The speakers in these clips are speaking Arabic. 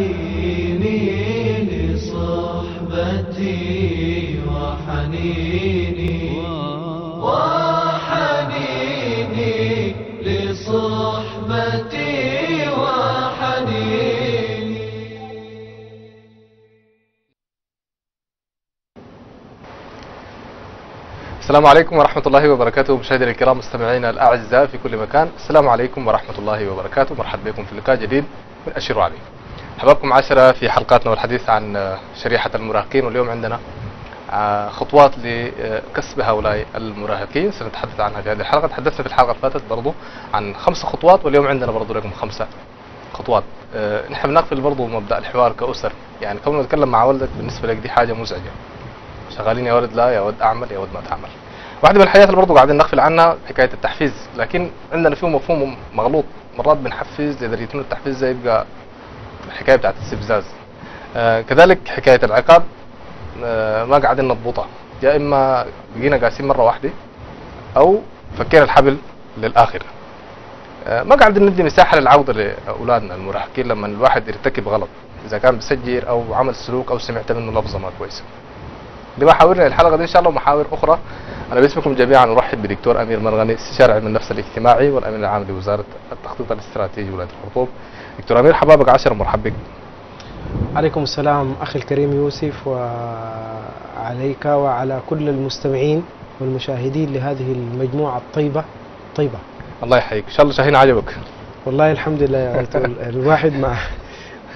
وحنيني لصحبتي وحنيني وحنيني لصحبتي وحنيني. السلام عليكم ورحمة الله وبركاته. مشاهدينا الكرام مستمعينا الأعزاء في كل مكان السلام عليكم ورحمة الله وبركاته. مرحبا بكم في لقاء جديد من أشير علي حبابكم عشرة في حلقاتنا والحديث عن آه، شريحة المراهقين واليوم عندنا آه، خطوات لكسب هؤلاء المراهقين. سنتحدث عنها في هذه الحلقة. تحدثنا في الحلقة اللي فاتت برضو عن خمس خطوات واليوم عندنا برضو رقم خمسة خطوات. آه، نحن بنقفل برضو مبدأ الحوار كأسر. يعني كون نتكلم مع والدك بالنسبة لك دي حاجة مزعجة. شغالين يا ولد لا يا ولد أعمل يا ولد ما تعمل. واحدة من الحاجات اللي برضه قاعدين نغفل عنها حكاية التحفيز. لكن عندنا فيه مفهوم مغلوط. مرات بنحفز لدرجة انه التحفيز ده يبقى الحكاية بتاعت الاستفزاز آه كذلك حكاية العقاب آه ما قاعدين نضبطها. يا إما بقينا قاسين مرة واحدة أو فكينا الحبل للاخر آه ما قاعدين ندي مساحة للعودة لأولادنا المراهقين لما الواحد يرتكب غلط إذا كان بسجل أو عمل سلوك أو سمعت منه لفظة ما كويسة. دي محاورنا الحلقة دي إن شاء الله ومحاور أخرى. أنا باسمكم جميعا أرحب بدكتور أمير مرغني استشاري علم النفس الاجتماعي والأمين العام لوزارة التخطيط الاستراتيجي ولايه الخرطوم دكتور أمير حبابك عشرة مرحب بك. عليكم السلام أخي الكريم يوسف وعليك وعلى كل المستمعين والمشاهدين لهذه المجموعة الطيبة طيبة. الله يحييك. إن شاء الله شاهين عجبك. والله الحمد لله يا. الواحد مع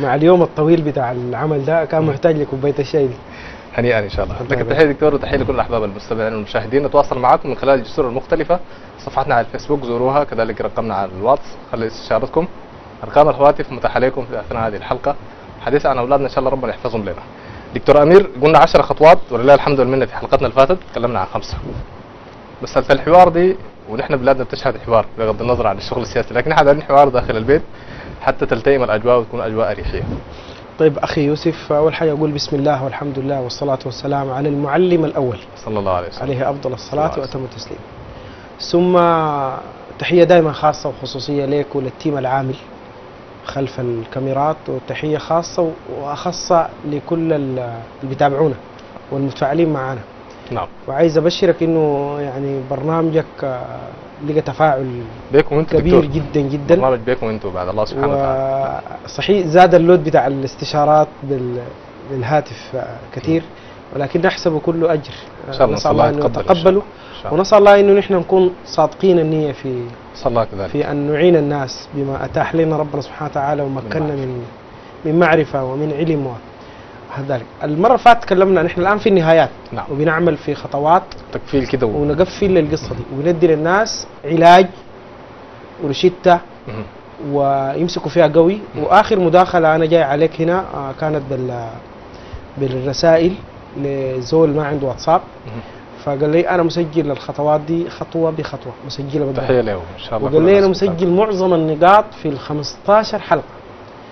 مع اليوم الطويل بتاع العمل ده كان محتاج لكوباية الشاي. هنيئا إن شاء الله. لك يبارك. تحية دكتور وتحية لكل الاحباب المستمعين والمشاهدين. نتواصل معكم من خلال الجسور المختلفة. صفحتنا على الفيسبوك زوروها. كذلك رقمنا على الواتس. خلي استشارتكم. أرقام الهواتف متاحة لكم في أثناء هذه الحلقة. حديث عن أولادنا إن شاء الله ربنا يحفظهم لنا. دكتور أمير قلنا 10 خطوات ولله الحمد والمنة في حلقتنا اللي فاتت تكلمنا عن خمسة. بس في الحوار دي ونحن بلادنا بتشهد حوار بغض النظر عن الشغل السياسي لكن إحنا عندنا حوار داخل البيت حتى تلتئم الأجواء وتكون أجواء أريحية. طيب أخي يوسف أول حاجة أقول بسم الله والحمد لله والصلاة والسلام على المعلم الأول. صلى الله عليه وسلم. عليه أفضل الصلاة الله وأتم التسليم. ثم تحية دائما خاصة وخصوصية لك وللتيم العامل. خلف الكاميرات وتحية خاصة وأخصة لكل ال- اللي بيتابعونا والمتفاعلين معنا نعم. وعايز أبشرك إنه يعني برنامجك آه، لقى تفاعل بيكم أنتم كبير دكتور. جدا جدا. برنامج بيكم أنتم بعد الله سبحانه وتعالى. وصحيح زاد اللود بتاع الاستشارات بال... بالهاتف آه، كثير. ولكن نحسبه كله أجر. إن شاء الله نسأل الله شاء يتقبله. شاء الله. ونسأل الله إنه نحن نكون صادقين النية في صلى الله كذلك في أن نعين الناس بما اتاح لنا ربنا سبحانه وتعالى ومكننا. من من معرفة. ومن علم وهذلك المرة اللي فاتت تكلمنا نحن الآن في النهايات. نعم. وبنعمل في خطوات. تكفيل كده و... ونقفل للقصة دي. وندي للناس علاج مهم. ويمسكوا فيها قوي. وآخر مداخلة أنا جاي عليك هنا آه، كانت بال بالرسائل لزول ما عنده واتساب. فقال لي أنا مسجل الخطوات دي خطوة بخطوة مسجله بالضبط تحية له إن شاء الله وقال لي أنا. مسجل معظم النقاط في ال 15 حلقة.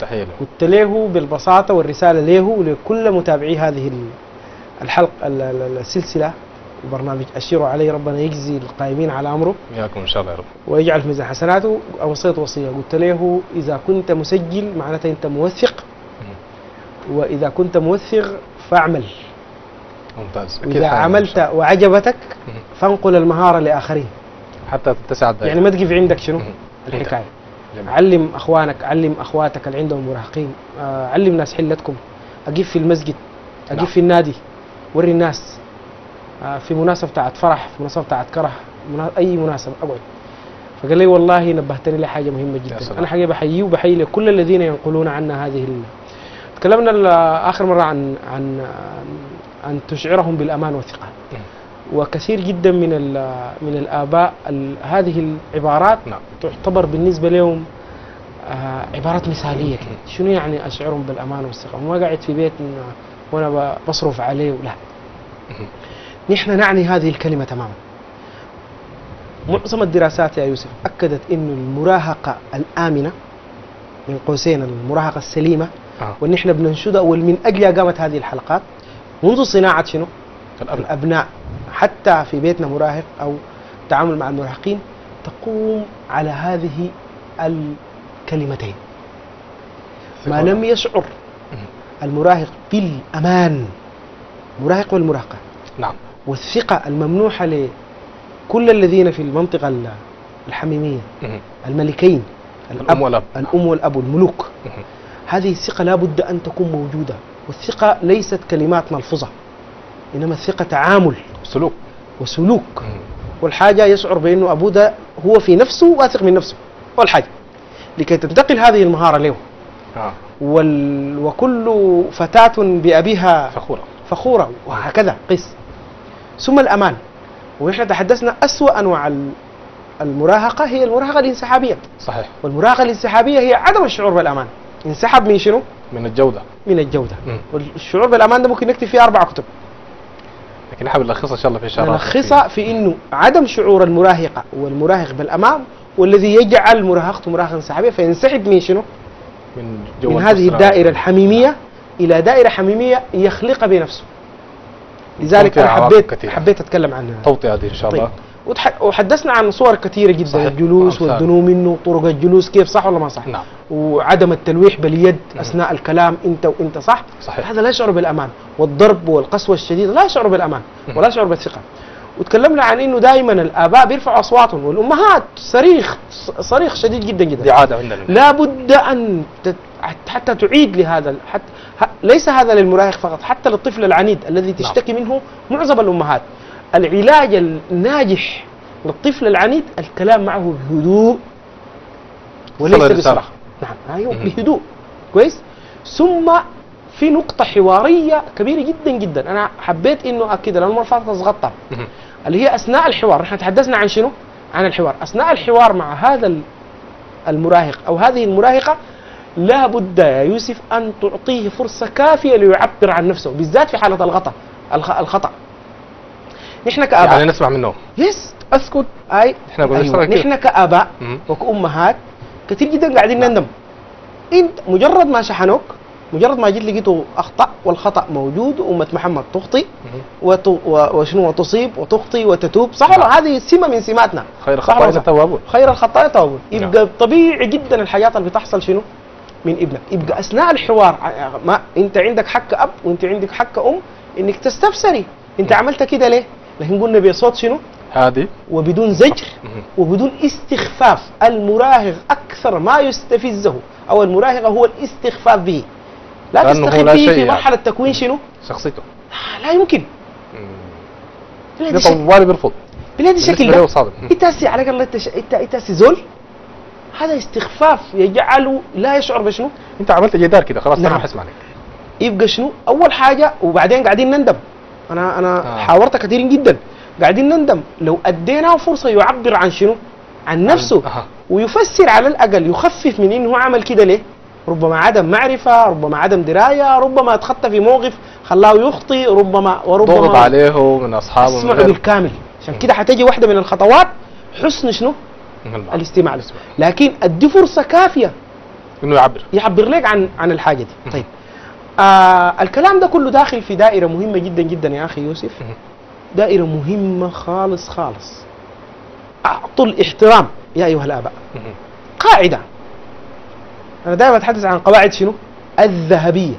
تحية له. قلت له بالبساطة والرسالة له ولكل متابعي هذه ال- الحلقة ال- ال- السلسلة. البرنامج أشيروا علي ربنا يجزي القائمين على أمره. إياكم إن شاء الله يا رب. ويجعل في ميزان حسناته اوصيت وصيه قلت له إذا كنت مسجل معناته أنت موثق. وإذا كنت موثق فاعمل. ممتاز إن عملت وعجبتك. فانقل المهارة لآخرين. حتى تتسع الدائره يعني ما تقف عندك شنو. الحكاية جميل. علم أخوانك علم أخواتك اللي عندهم مراهقين آه، علم ناس حلتكم أقف في المسجد نعم. اقف في النادي وري الناس آه، في مناسبة بتاعت فرح في مناسبة بتاعت كره منا- أي مناسبة أقعد فقال لي والله نبهتني لحاجة مهمة جدا. أنا حقيقة بحييه وبحيي لكل الذين ينقلون عنا هذه ال... تكلمنا آخر مرة عن عن أن تشعرهم بالأمان والثقة. وكثير جدا من ال- من الآباء ال- هذه العبارات نعم. تعتبر بالنسبة لهم آه، عبارات مثالية كده. شنو يعني أشعرهم بالأمان والثقة؟ ما قاعد في بيت ب- بصرف عليه لا مهم. نحن نعني هذه الكلمة تماما. معظم الدراسات يا يوسف أكدت انه المراهقة الآمنة من قوسين المراهقة السليمة آه. إحنا بننشدها ومن اجلها قامت هذه الحلقات منذ صناعه شنو؟ الأبناء. الأبناء. حتى في بيتنا مراهق أو التعامل مع المراهقين تقوم على هذه الكلمتين. ما لم يشعر المراهق بالأمان المراهق والمراهقة. نعم. والثقة الممنوحة لكل الذين في المنطقة ال- الحميمية مهم. الملكين الأم والأب. الأم والأب الملوك. هذه الثقة لا بد أن تكون موجودة. والثقة ليست كلمات ملفوظة إنما الثقة تعامل سلوك. وسلوك. مهم. والحاجة يشعر بأنه أبوه ده هو في نفسه واثق من نفسه. أول حاجة لكي تنتقل هذه المهارة له آه. وال... وكل فتاة بأبيها فخورة. فخورة وهكذا قس. ثم الأمان. ونحن تحدثنا أسوأ أنواع ال- المراهقة هي المراهقة الانسحابية. صحيح. والمراهقة الانسحابية هي عدم الشعور بالأمان. انسحب من شنو؟ من الجودة من الجودة مم. والشعور بالأمان ده ممكن نكتب فيه أربع كتب لكن نحن بنلخصها إن شاء الله في إشارات نلخصها في إنه عدم شعور المراهقة والمراهق بالامان والذي يجعل مراهقته مراهقه انسحابيه فينسحب من شنو؟ من من هذه. الدائرة الحميمية إلى دائرة حميمية يخلقها بنفسه. لذلك أنا حبيت كثيرة. حبيت أتكلم عنها. توطئة دي إن شاء طيب الله وتح- وحدثنا عن صور كثيرة جدا صحيح. الجلوس. والدنو منه طرق الجلوس كيف صح ولا ما صح؟ نعم وعدم التلويح باليد مم. أثناء الكلام أنت وأنت صح؟ صحيح هذا لا يشعر بالأمان والضرب والقسوة الشديدة لا يشعر بالأمان مم. ولا يشعر بالثقة وتكلمنا عن إنه دائما الآباء بيرفعوا أصواتهم والأمهات صريخ صريخ شديد جدا دي جدا عادة عندنا لا بد أن تت- حتى تعيد لهذا حتى ليس هذا للمراهق فقط حتى للطفل العنيد الذي تشتكي منه معظم الأمهات العلاج الناجح للطفل العنيد الكلام معه بهدوء. وليس. بصراخ نعم أيوه. بهدوء. كويس؟ ثم في نقطة حوارية كبيرة جدا جدا. أنا حبيت إنه أكد لأنه مرة فاتت. اللي هي أثناء الحوار. نحن تحدثنا عن شنو؟ عن الحوار. أثناء الحوار مع هذا ال- المراهق أو هذه المراهقة لا بد يا يوسف أن تعطيه فرصة كافية ليعبر عن نفسه بالذات في حالة الغطا الخ- الخطأ. نحن كآباء. يعني نسمع منهم. يس أسكت. إحنا قلنا أيوة. نحن كآباء مهم. وكأمهات كثير جدا قاعدين نندم. إنت مجرد ما شحنوك مجرد ما جيت لقيته أخطأ والخطأ موجود وأمة محمد تخطئ مهم. وت... و... وشنو وتصيب وتخطي وتتوب. صح ولا نعم. هذه سمة من سماتنا؟ خير صح ولا خطايا صح؟ التوابون خير الخطايا توبه نعم. يبقى طبيعي جدا الحاجات اللي بتحصل شنو؟ من ابنك. يبقى أثناء الحوار ما أنت عندك حق أب وأنت عندك حق أم إنك تستفسري. أنت عملت كده ليه؟ لكن قلنا بصوت شنو؟ هذه. وبدون زجر. وبدون استخفاف المراهق أكثر ما يستفزه أو المراهق هو الاستخفاف به. لا تستخف لا به شيء في يعني. مرحلة تكوين شنو؟ شخصيته. لا يمكن. ده طوالي بيرفض بلاد الشكل ده. انت هسي على انت ش- انت هسي زول. هذا استخفاف يجعله لا يشعر بشنو؟ أنت عملت جدار كده خلاص أنا نعم. ما حسمع لك يبقى شنو؟ أول حاجة وبعدين قاعدين نندم. أنا أنا آه. آه. حاورت كثير جدا قاعدين نندم لو أديناه فرصة يعبر عن شنو عن نفسه أها. ويفسر على الأقل يخفف من إنه هو عمل كده ليه ربما عدم معرفة ربما عدم دراية ربما اتخطى في موقف خلاه يخطئ ربما ضغط وربما عليه من أصحابه من أسمعه غيره. بالكامل عشان كده حتجي واحدة من الخطوات حسن شنو من. الاستماع له لكن أدي فرصة كافية إنه يعبر يعبر لك عن عن الحاجة دي. طيب آه الكلام ده كله داخل في دائرة مهمة جدا جدا يا أخي يوسف. دائرة مهمة خالص خالص. أعطوا الاحترام يا أيها الآباء. قاعدة. أنا دائما أتحدث عن قواعد شنو؟ الذهبية.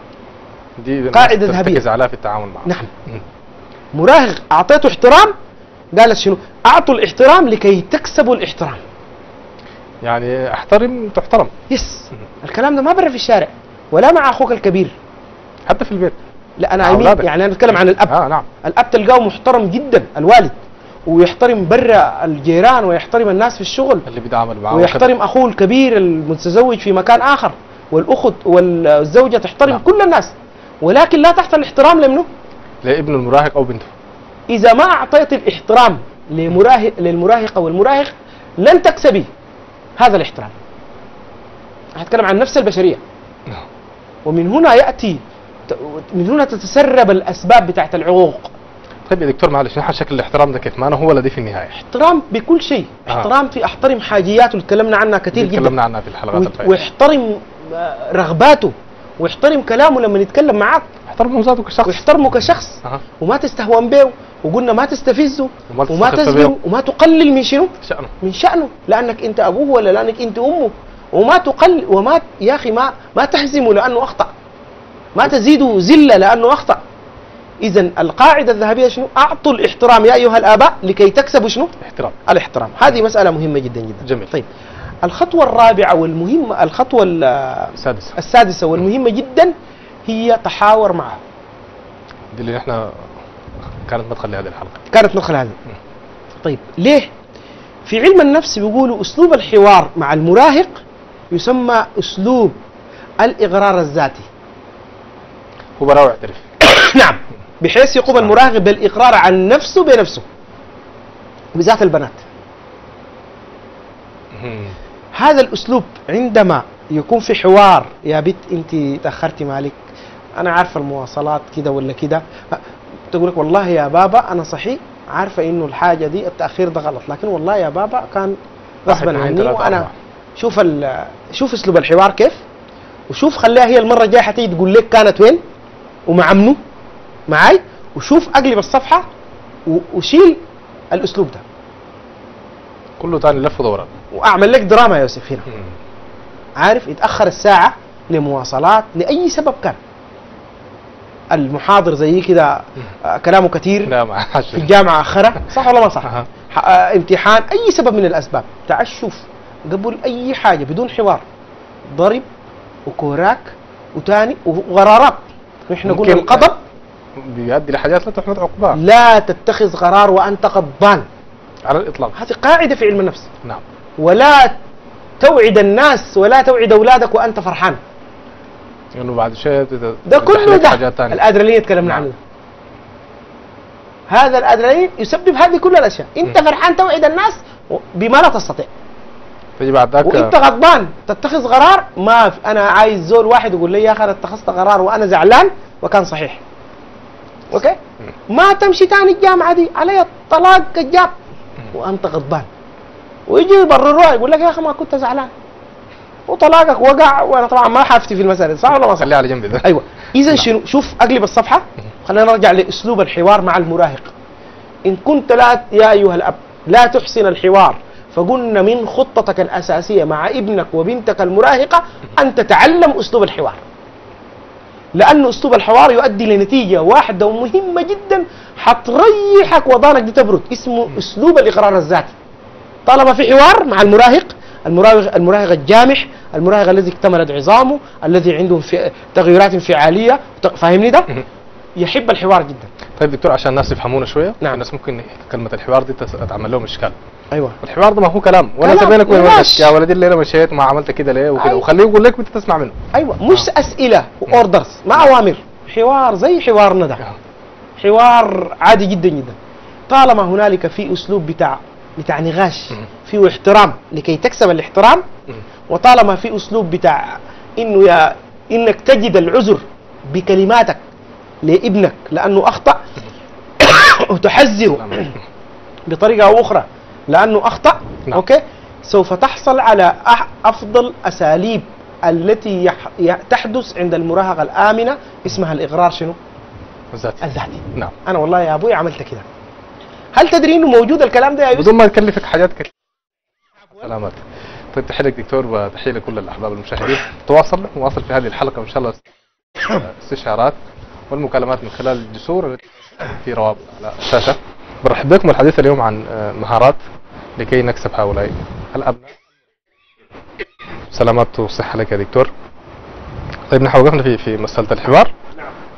دي الناس قاعدة ذهبية. ترتكز عليها في التعامل معه نعم. مراهق أعطيته احترام قالت شنو؟ أعطوا الاحترام لكي تكسبوا الاحترام. يعني احترم تحترم. يس. الكلام ده ما برا في الشارع ولا مع أخوك الكبير. حتى في البيت. لا أنا أولادك. يعني أنا بتكلم عن الأب. آه نعم. الأب تلقاه محترم جدا الوالد ويحترم برا الجيران ويحترم الناس في الشغل اللي بيتعامل معه ويحترم أخوه الكبير المتزوج في مكان آخر والأخت والزوجة تحترم نعم. كل الناس ولكن لا تحت الاحترام لمنه لابن المراهق أو بنته. إذا ما أعطيت الاحترام لمراهق للمراهقة والمراهق لن تكسبي هذا الاحترام. هتكلم عن نفس البشرية. نعم. ومن هنا يأتي من هنا تتسرب الأسباب بتاعت العقوق. طيب يا دكتور معلش نحن شكل الاحترام ده كيف؟ ما أنا هو الذي في النهاية. احترام بكل شيء. آه. احترام في احترم حاجياته اللي تكلمنا عنها كثير جدا. تكلمنا عنها في الحلقات الفائته ويحترم آه، رغباته ويحترم كلامه لما يتكلم معاك. احترم ذاته كشخص. ويحترمه كشخص. أها. وما تستهون به وقلنا ما تستفزه وما وما به. وما تقلل من شنو؟ شأنه. من شأنه. لأنك أنت أبوه ولا لأنك أنت أمه. وما تقل وما يا أخي ما ما تهزمه لأنه أخطأ. ما تزيده زلة لأنه أخطأ. اذا القاعدة الذهبية شنو؟ أعطوا الاحترام يا أيها الآباء لكي تكسبوا شنو؟ احترام. الاحترام. هذه مسألة مهمة جدا جدا. جميل. طيب. الخطوة الرابعة والمهمة الخطوة ال- سادس السادسة والمهمة جدا هي تحاور معه. دي اللي إحنا كانت مدخل لهذه الحلقة. كانت ندخل هذا. طيب. ليه؟ في علم النفس بيقولوا أسلوب الحوار مع المراهق يسمى أسلوب الإغرار الذاتي. هو براوي يعترف. نعم. بحيث يقوم المراهق بالإقرار عن نفسه بنفسه بالذات البنات. هذا الأسلوب عندما يكون في حوار يا بنت أنت تأخرتي مالك أنا عارفة المواصلات كده ولا كده. تقول لك والله يا بابا أنا صحيح عارفة إنه الحاجة دي التأخير ده غلط لكن والله يا بابا كان غصبا عني أربعة. شوف شوف أسلوب الحوار كيف وشوف خليها هي المرة الجاية حتيجي تقول لك كانت وين. ومع منو معاي وشوف اقلب الصفحه وشيل الأسلوب ده. كله تاني لف ودوران وأعمل لك دراما يا يوسف هنا. مم. عارف؟ يتأخر الساعة لمواصلات لأي سبب كان. المحاضر زي كده آه، كلامه كثير لا في الجامعة أخرة. صح ولا ما صح؟ آه، امتحان أي سبب من الأسباب. تعال شوف. قبل أي حاجة بدون حوار. ضرب وكوراك وتاني وغرارات. ممكن- قلنا الغضب بيؤدي لحاجات لا تحمد عقباها. لا تتخذ قرار وانت غضبان على الإطلاق. هذه قاعدة في علم النفس. نعم. ولا توعد الناس ولا توعد أولادك وأنت فرحان. لأنه بعد شيء ده كله ده. الأدرينالين تكلمنا نعم. عنه. هذا الأدرينالين يسبب هذه كل الأشياء. إنت فرحان توعد الناس بما لا تستطيع. تجي بعد ذاك. وانت غضبان. تتخذ قرار ما في أنا عايز زول واحد يقول لي يا أخي أنا اتخذت قرار وأنا زعلان وكان صحيح. okay؟ ما تمشي تاني الجامعة دي. علي الطلاق الجاب وأنت غضبان. ويجي يبرروها يقول لك يا أخي ما كنت زعلان. وطلاقك وقع وأنا طبعا ما حافتي في المسألة. صح ولا ما صح؟ خليها على جنب ده أيوه. إذا شنو شوف أقلب الصفحة. خلينا نرجع لأسلوب الحوار مع المراهق. إن كنت لا يا أيها الأب لا تحسن الحوار. فقلنا من خطتك الأساسية مع ابنك وبنتك المراهقة أن تتعلم أسلوب الحوار. لأنه أسلوب الحوار يؤدي لنتيجة واحدة ومهمة جدا. حتريحك وضانك دي تبرد اسمه أسلوب الإقرار الذاتي. طالما في حوار مع المراهق المراهق المراهق الجامح المراهق الذي اكتملت عظامه الذي عنده في تغيرات انفعالية. فاهمني ده؟ يحب الحوار جدا. طيب دكتور عشان الناس يفهمونا شوية نعم. الناس ممكن كلمة الحوار دي تعمل لهم إشكال. أيوه. الحوار ده ما هو كلام. وأنا كلام، بينك وبين. والدك يا ولدي الليلة مشيت ما عملت كده ليه؟ وكده. أيوة. وخليه يقول لك وانت تسمع منه. أيوه. مش أسئلة واوردرز ما أوامر. حوار زي حوارنا ده. حوار عادي جدا جدا. طالما هنالك في أسلوب بتاع بتاع نقاش. فيه احترام لكي تكسب الاحترام. وطالما في أسلوب بتاع إنه يا إنك تجد العذر بكلماتك لابنك لأنه أخطأ وتحذره نعم. بطريقة أو أخرى لأنه أخطأ. نعم. أوكي؟ سوف تحصل على أفضل أساليب التي يح... تحدث عند المراهقة الآمنة اسمها الإغرار شنو؟ ذاتي الذاتي. نعم. أنا والله يا أبوي عملت كده. هل تدري إنه موجود الكلام ده يا يوسف؟ بدون ما يكلفك حاجات كثير سلامات. طيب تحية لك دكتور وتحية لكل الأحباب المشاهدين. تواصل نواصل في هذه الحلقة إن شاء الله. استشارات والمكالمات من خلال الجسور التي في روابط على الشاشه برحب بكم الحديث اليوم عن آه، مهارات لكي نكسب هؤلاء الأبناء. سلامات وصحة لك يا دكتور. طيب نحن وقفنا في في مسألة الحوار.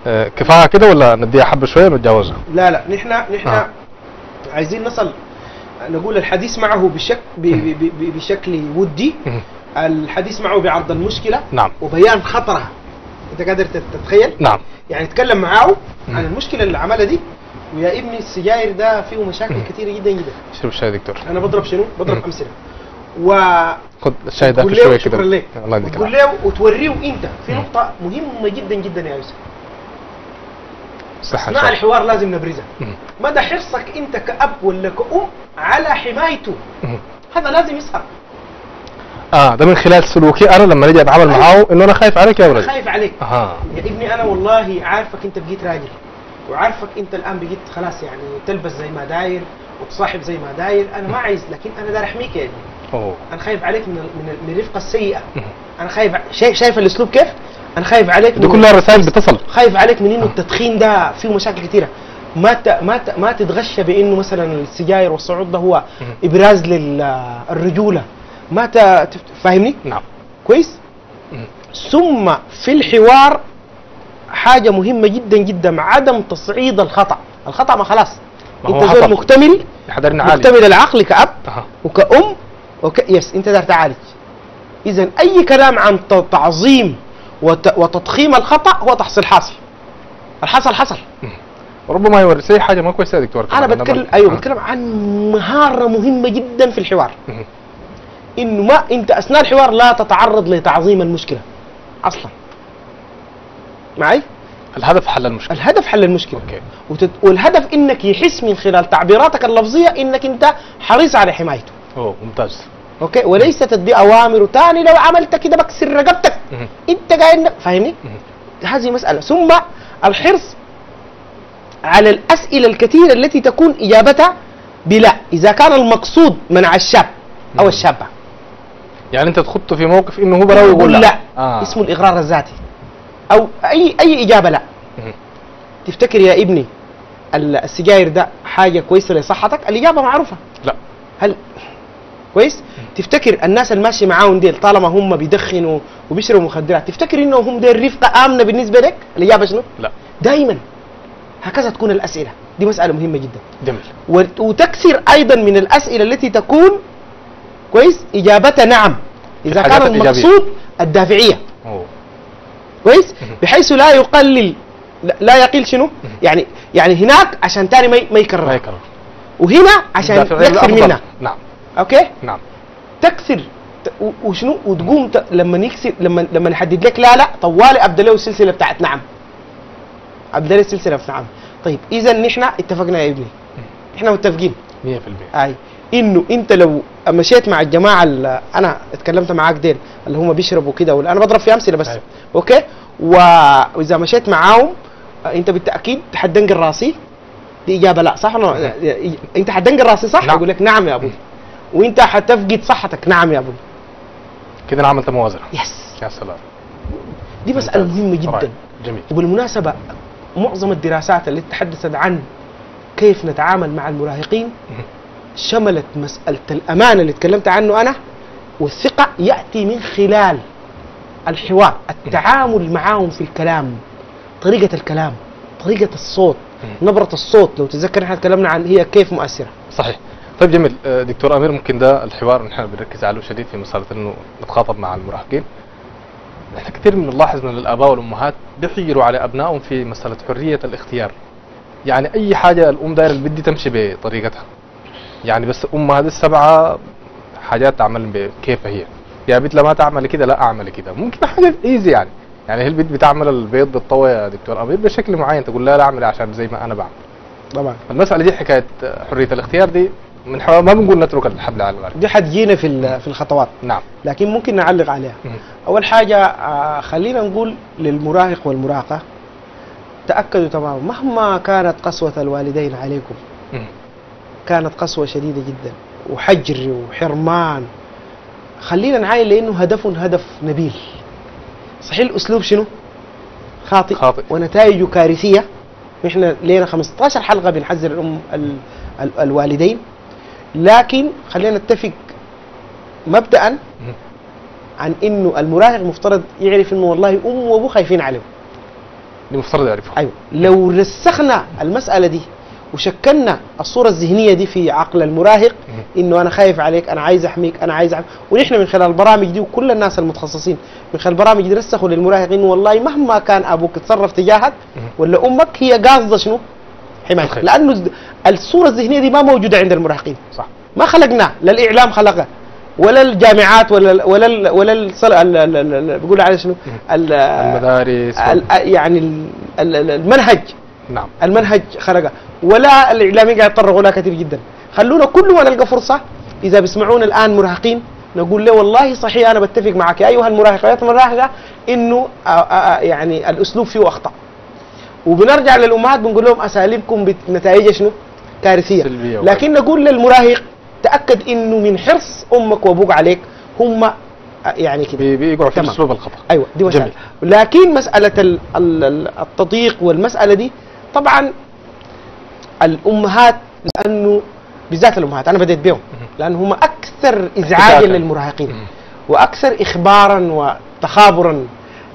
آه، كفاية كده ولا نديها حبة شوية ونتجاوزها؟ لا لا نحن نحن آه. عايزين نصل نقول الحديث معه بشك ب- ب- ب- بشكل ودي. الحديث معه بعرض المشكلة نعم. وبيان خطرها. أنت قادر تت- تتخيل؟ نعم. يعني تكلم معاه. عن المشكلة اللي عملها دي. ويا ابني السجاير ده فيه مشاكل كثيره جدا جدا. شرب الشاي يا دكتور. أنا بضرب شنو؟ بضرب. أمثلة. و خد الشاي ده في شوية كده. شكرا لك. الله يديك. له وتوريه أنت. في. نقطة مهمة جدا جدا يا يوسف. شاء الله. الحوار لازم نبرزها. مم. مدى حرصك أنت كأب ولا كأم على حمايته. هذا لازم يظهر آه ده من خلال سلوكي أنا لما نجي أتعامل معاه إنه أنا خايف عليك يا ولد. خايف عليك. أها. يا ابني أنا والله عارفك أنت بقيت راجل. وعارفك انت الان بقيت خلاص يعني تلبس زي ما داير وتصاحب زي ما داير. أنا ما عايز لكن أنا داير أحميك يا ابني. أوه. أنا خايف عليك من من ال- من الرفقة السيئة. أنا خايف شايف شايف الأسلوب كيف؟ أنا خايف عليك دي كلها رسائل بتصل. خايف عليك من إنه التدخين ده فيه مشاكل كثيره ما ت... ما ت... ما تتغشى بإنه مثلا السجاير والصعود ده هو. إبراز للرجوله ما ت... فاهمني؟ نعم. كويس. ثم في الحوار حاجة مهمة جدا جدا عدم تصعيد الخطأ الخطأ ما خلاص ما أنت زول. مكتمل حضرنا عالي مكتمل العقل كأب أها. وكأم وك... yes أنت دار تعالج اذا أي كلام عن تعظيم وت... وتضخيم الخطأ هو تحصيل حاصل الحصل حصل ربما يورث اي حاجة ما كويسة يا دكتور أنا. بتكلم أيوه آه. بتكلم عن مهارة مهمة جدا في الحوار. إنه ما إنت أثناء الحوار لا تتعرض لتعظيم المشكلة أصلا معي؟ الهدف حل المشكلة. الهدف حل المشكلة. okay. وتت... والهدف إنك يحس من خلال تعبيراتك اللفظية إنك أنت حريص على حمايته. أوه ممتاز. أوكي؟ وليس تدي أوامر تاني لو عملت كده بكسر رقبتك. أنت قاعد فاهمني. هذه مسألة. ثم الحرص على الأسئلة الكثيرة التي تكون إجابتها بلا إذا كان المقصود منع الشاب أو. الشابة. يعني أنت تخطه في موقف إنه هو براوي يقول لا, لا. آه. اسمه الإغرار الذاتي. أو أي أي إجابة لا. تفتكر يا ابني ال- السجاير ده حاجة كويسة لصحتك؟ الإجابة معروفة. لا. هل كويس؟ تفتكر الناس اللي ماشي معاهم ديل طالما هم بيدخنوا وبيشربوا مخدرات تفتكر انهم هم ديل رفقة آمنة بالنسبة لك؟ الإجابة شنو؟ لا. دائما هكذا تكون الأسئلة. دي مسألة مهمة جدا. جميل. وت- وتكثر أيضا من الأسئلة التي تكون كويس؟ إجابتها نعم. إذا كان. المقصود الدافعية. كويس؟ بحيث لا يقلل لا- يقل شنو؟ يعني يعني هناك عشان تاني ما ما يكرر. وهنا عشان يكثر. منها نعم. أوكي؟ نعم. تكثر ت- و- وشنو؟ وتقوم. لما يكسر لما لما يحدد لك لا لا طوالي ابدا له السلسلة بتاعت نعم. ابدا له السلسلة بتاعت نعم. طيب إذا نحن اتفقنا يا ابني. إحنا متفقين. 100% أي. إنه أنت لو مشيت مع الجماعة اللي أنا اتكلمت معاك ديل اللي هم بيشربوا كده ولا أنا بضرب في أمثلة بس. أيوة. okay. وإذا مشيت معاهم أنت بالتأكيد حتدنقل راسي دي إجابة لا صح ولا أنت حتدنقل راسي صح؟ نعم. أقول لك نعم يا أبوي وأنت حتفقد صحتك. نعم يا أبوي كده أنا عملت موازنه yes. يا سلام. دي مسألة. مهمة جدا. رايق. جميل. وبالمناسبة معظم الدراسات اللي تحدثت عن كيف نتعامل مع المراهقين شملت مسألة الأمانة اللي تكلمت عنه أنا والثقة يأتي من خلال الحوار التعامل معهم في الكلام طريقة الكلام طريقة الصوت نبرة الصوت. لو تتذكر إحنا تكلمنا عن هي كيف مؤثرة. صحيح. طيب جميل. آه، دكتور أمير ممكن ده الحوار نحن بنركز عليه شديد في مسألة إنه نتخاطب مع المراهقين. إحنا كثير من نلاحظ من الآباء والأمهات بيحيروا على أبنائهم في مسألة حرية الاختيار. يعني أي حاجة الأم دايرة بدي تمشي بطريقتها. يعني بس أمها هذه السبعة حاجات تعمل بكيف هي. يا بنت لما تعمل كده لا أعمل كده. ممكن حاجة ايزي يعني. يعني هي البنت بتعمل البيض بالطوى يا دكتور؟ امير بشكل معين تقول لا لا أعمل عشان زي ما أنا بعمل. طبعا. المسألة دي حكاية حرية الاختيار دي من حوار ما بنقول نترك الحبل على الورق دي حتجينا في في الخطوات. نعم. لكن ممكن نعلق عليها. مم. أول حاجة آه، خلينا نقول للمراهق والمراهقة تأكدوا تماما مهما كانت قسوة الوالدين عليكم مم. كانت قسوة شديدة جدا وحجر وحرمان خلينا نعاين لأنه هدف هدف نبيل صحيح الأسلوب شنو؟ خاطئ, خاطئ. ونتائجه كارثية إحنا لينا 15 حلقة بنحذر الأم ال ال الوالدين لكن خلينا نتفق مبدأ مم. عن إنه المراهق مفترض يعرف إنه والله امه وأبوه خايفين عليه دي مفترض يعرفها أيوه لو رسخنا المسألة دي وشكلنا الصورة الذهنية دي في عقل المراهق. إنه أنا خايف عليك أنا عايز أحميك أنا عايز أحميك. ونحن من خلال البرامج دي وكل الناس المتخصصين من خلال البرامج دي رسخوا للمراهق إنه والله مهما كان أبوك تصرف تجاهك. ولا أمك هي قاصدة شنو؟ حمايتك. لأنه الصورة الذهنية دي ما موجودة عند المراهقين صح ما خلقناه لا الإعلام خلقه ولا الجامعات ولا ال ولا ال ولا. ال... بيقولوا عليه شنو؟ ال... المدارس ال... يعني ال... ال... ال- المنهج نعم. المنهج خلقه ولا الاعلاميين قاعد يتطرقوا لها كثير جدا. خلونا كل ما نلقى فرصة إذا بيسمعونا الآن مراهقين نقول له والله صحيح أنا بتفق معك يا أيها المراهق أيها المراهقة إنه آه، آه، آه، يعني الأسلوب فيه اخطاء وبنرجع للأمهات بنقول لهم أساليبكم بنتائجها شنو؟ كارثيه سلبية لكن نقول للمراهق تأكد إنه من حرص أمك وأبوك عليك هم يعني كده. بي- بيقعوا في. أسلوب الخطأ. أيوه دي مسألة. لكن مسألة ال- ال- ال- التضييق والمسألة دي طبعا الأمهات لأنه بالذات الأمهات أنا بديت بهم لأن هم أكثر ازعاجا. للمراهقين. وأكثر اخبارا وتخابرا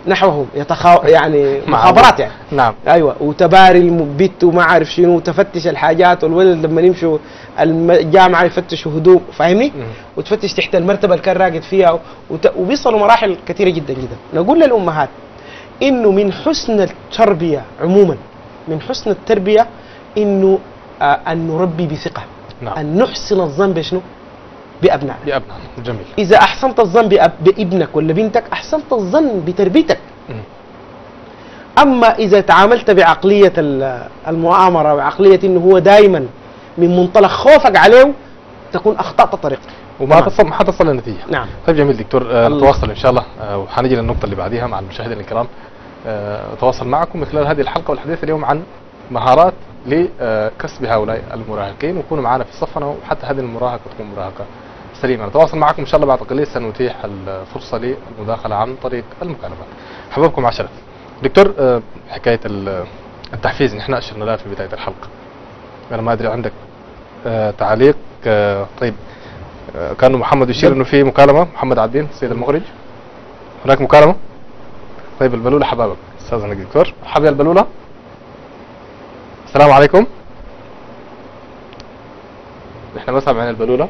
نحوهم يتخا يعني مع مخابرات يعني نعم أيوه وتباري المبت وما عارف شنو وتفتش الحاجات والولد لما يمشوا الجامعة يفتشوا هدوم فاهمني؟ وتفتش تحت المرتبة اللي كان راقد فيها وت... وبيصلوا مراحل كثيرة جدا جدا نقول للأمهات إنه من حسن التربية عموما من حسن التربية إنه آه أن نربي بثقة. نعم. أن نحسن الظن بشنو؟ بأبنائنا. بأبنائنا جميل. إذا أحسنت الظن بأب... بابنك ولا بنتك أحسنت الظن بتربيتك. مم. أما إذا تعاملت بعقلية ال- المؤامرة وعقلية إنه هو دائما من منطلق خوفك عليه تكون أخطأت طريق وما. تصل ما حتصل لنتيجه نعم. طيب جميل دكتور. نتواصل إن شاء الله. آه وحنجي للنقطة اللي بعديها مع المشاهدين الكرام. آه نتواصل معكم من خلال هذه الحلقة والحديث اليوم عن مهارات لكسب هؤلاء المراهقين. وكونوا معنا في صفنا وحتى هذه المراهقة تكون مراهقة سليمة. نتواصل معكم إن شاء الله بعد قليل. سنتيح الفرصة للمداخلة عن طريق المكالمات. حبابكم عشرة. دكتور آه حكاية ال- التحفيز. نحن أشرنا لها في بداية الحلقة. أنا ما أدري عندك آه تعليق؟ طيب. كان محمد يشير إنه في مكالمة. محمد عابدين السيد المخرج. هناك مكالمة؟ طيب البلولة حبابك استاذنا دكتور حبيب البلولة. السلام عليكم. نحن ما سامعين البلولة.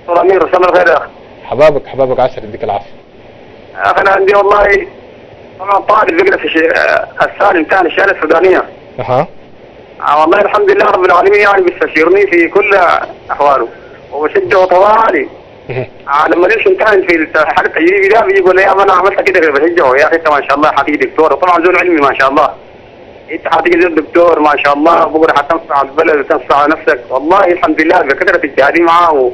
دكتور أمير وسام الخير يا أخي. حبابك حبابك عسل يديك العافية. يا أخي أنا عندي والله طبعا طالب بيقرأ في الثاني امتحان الشهاده السودانية. أها. آه والله الحمد لله رب العالمين يعني بيستشيرني في كل أحواله. وبشجعه طوالي مهم. آه لما نمشي امتحن في الامتحان التجريبي ده بيجي يقول لي يا ما أنا عملت كده بشجعه يا أخي أنت ما شاء الله حقيقي دكتور. وطبعا زول علمي ما شاء الله. أنت حقيقي زول دكتور ما شاء الله. بكره حتنفع البلد وتنفع نفسك. والله الحمد لله بكثرة اجتهادي معاه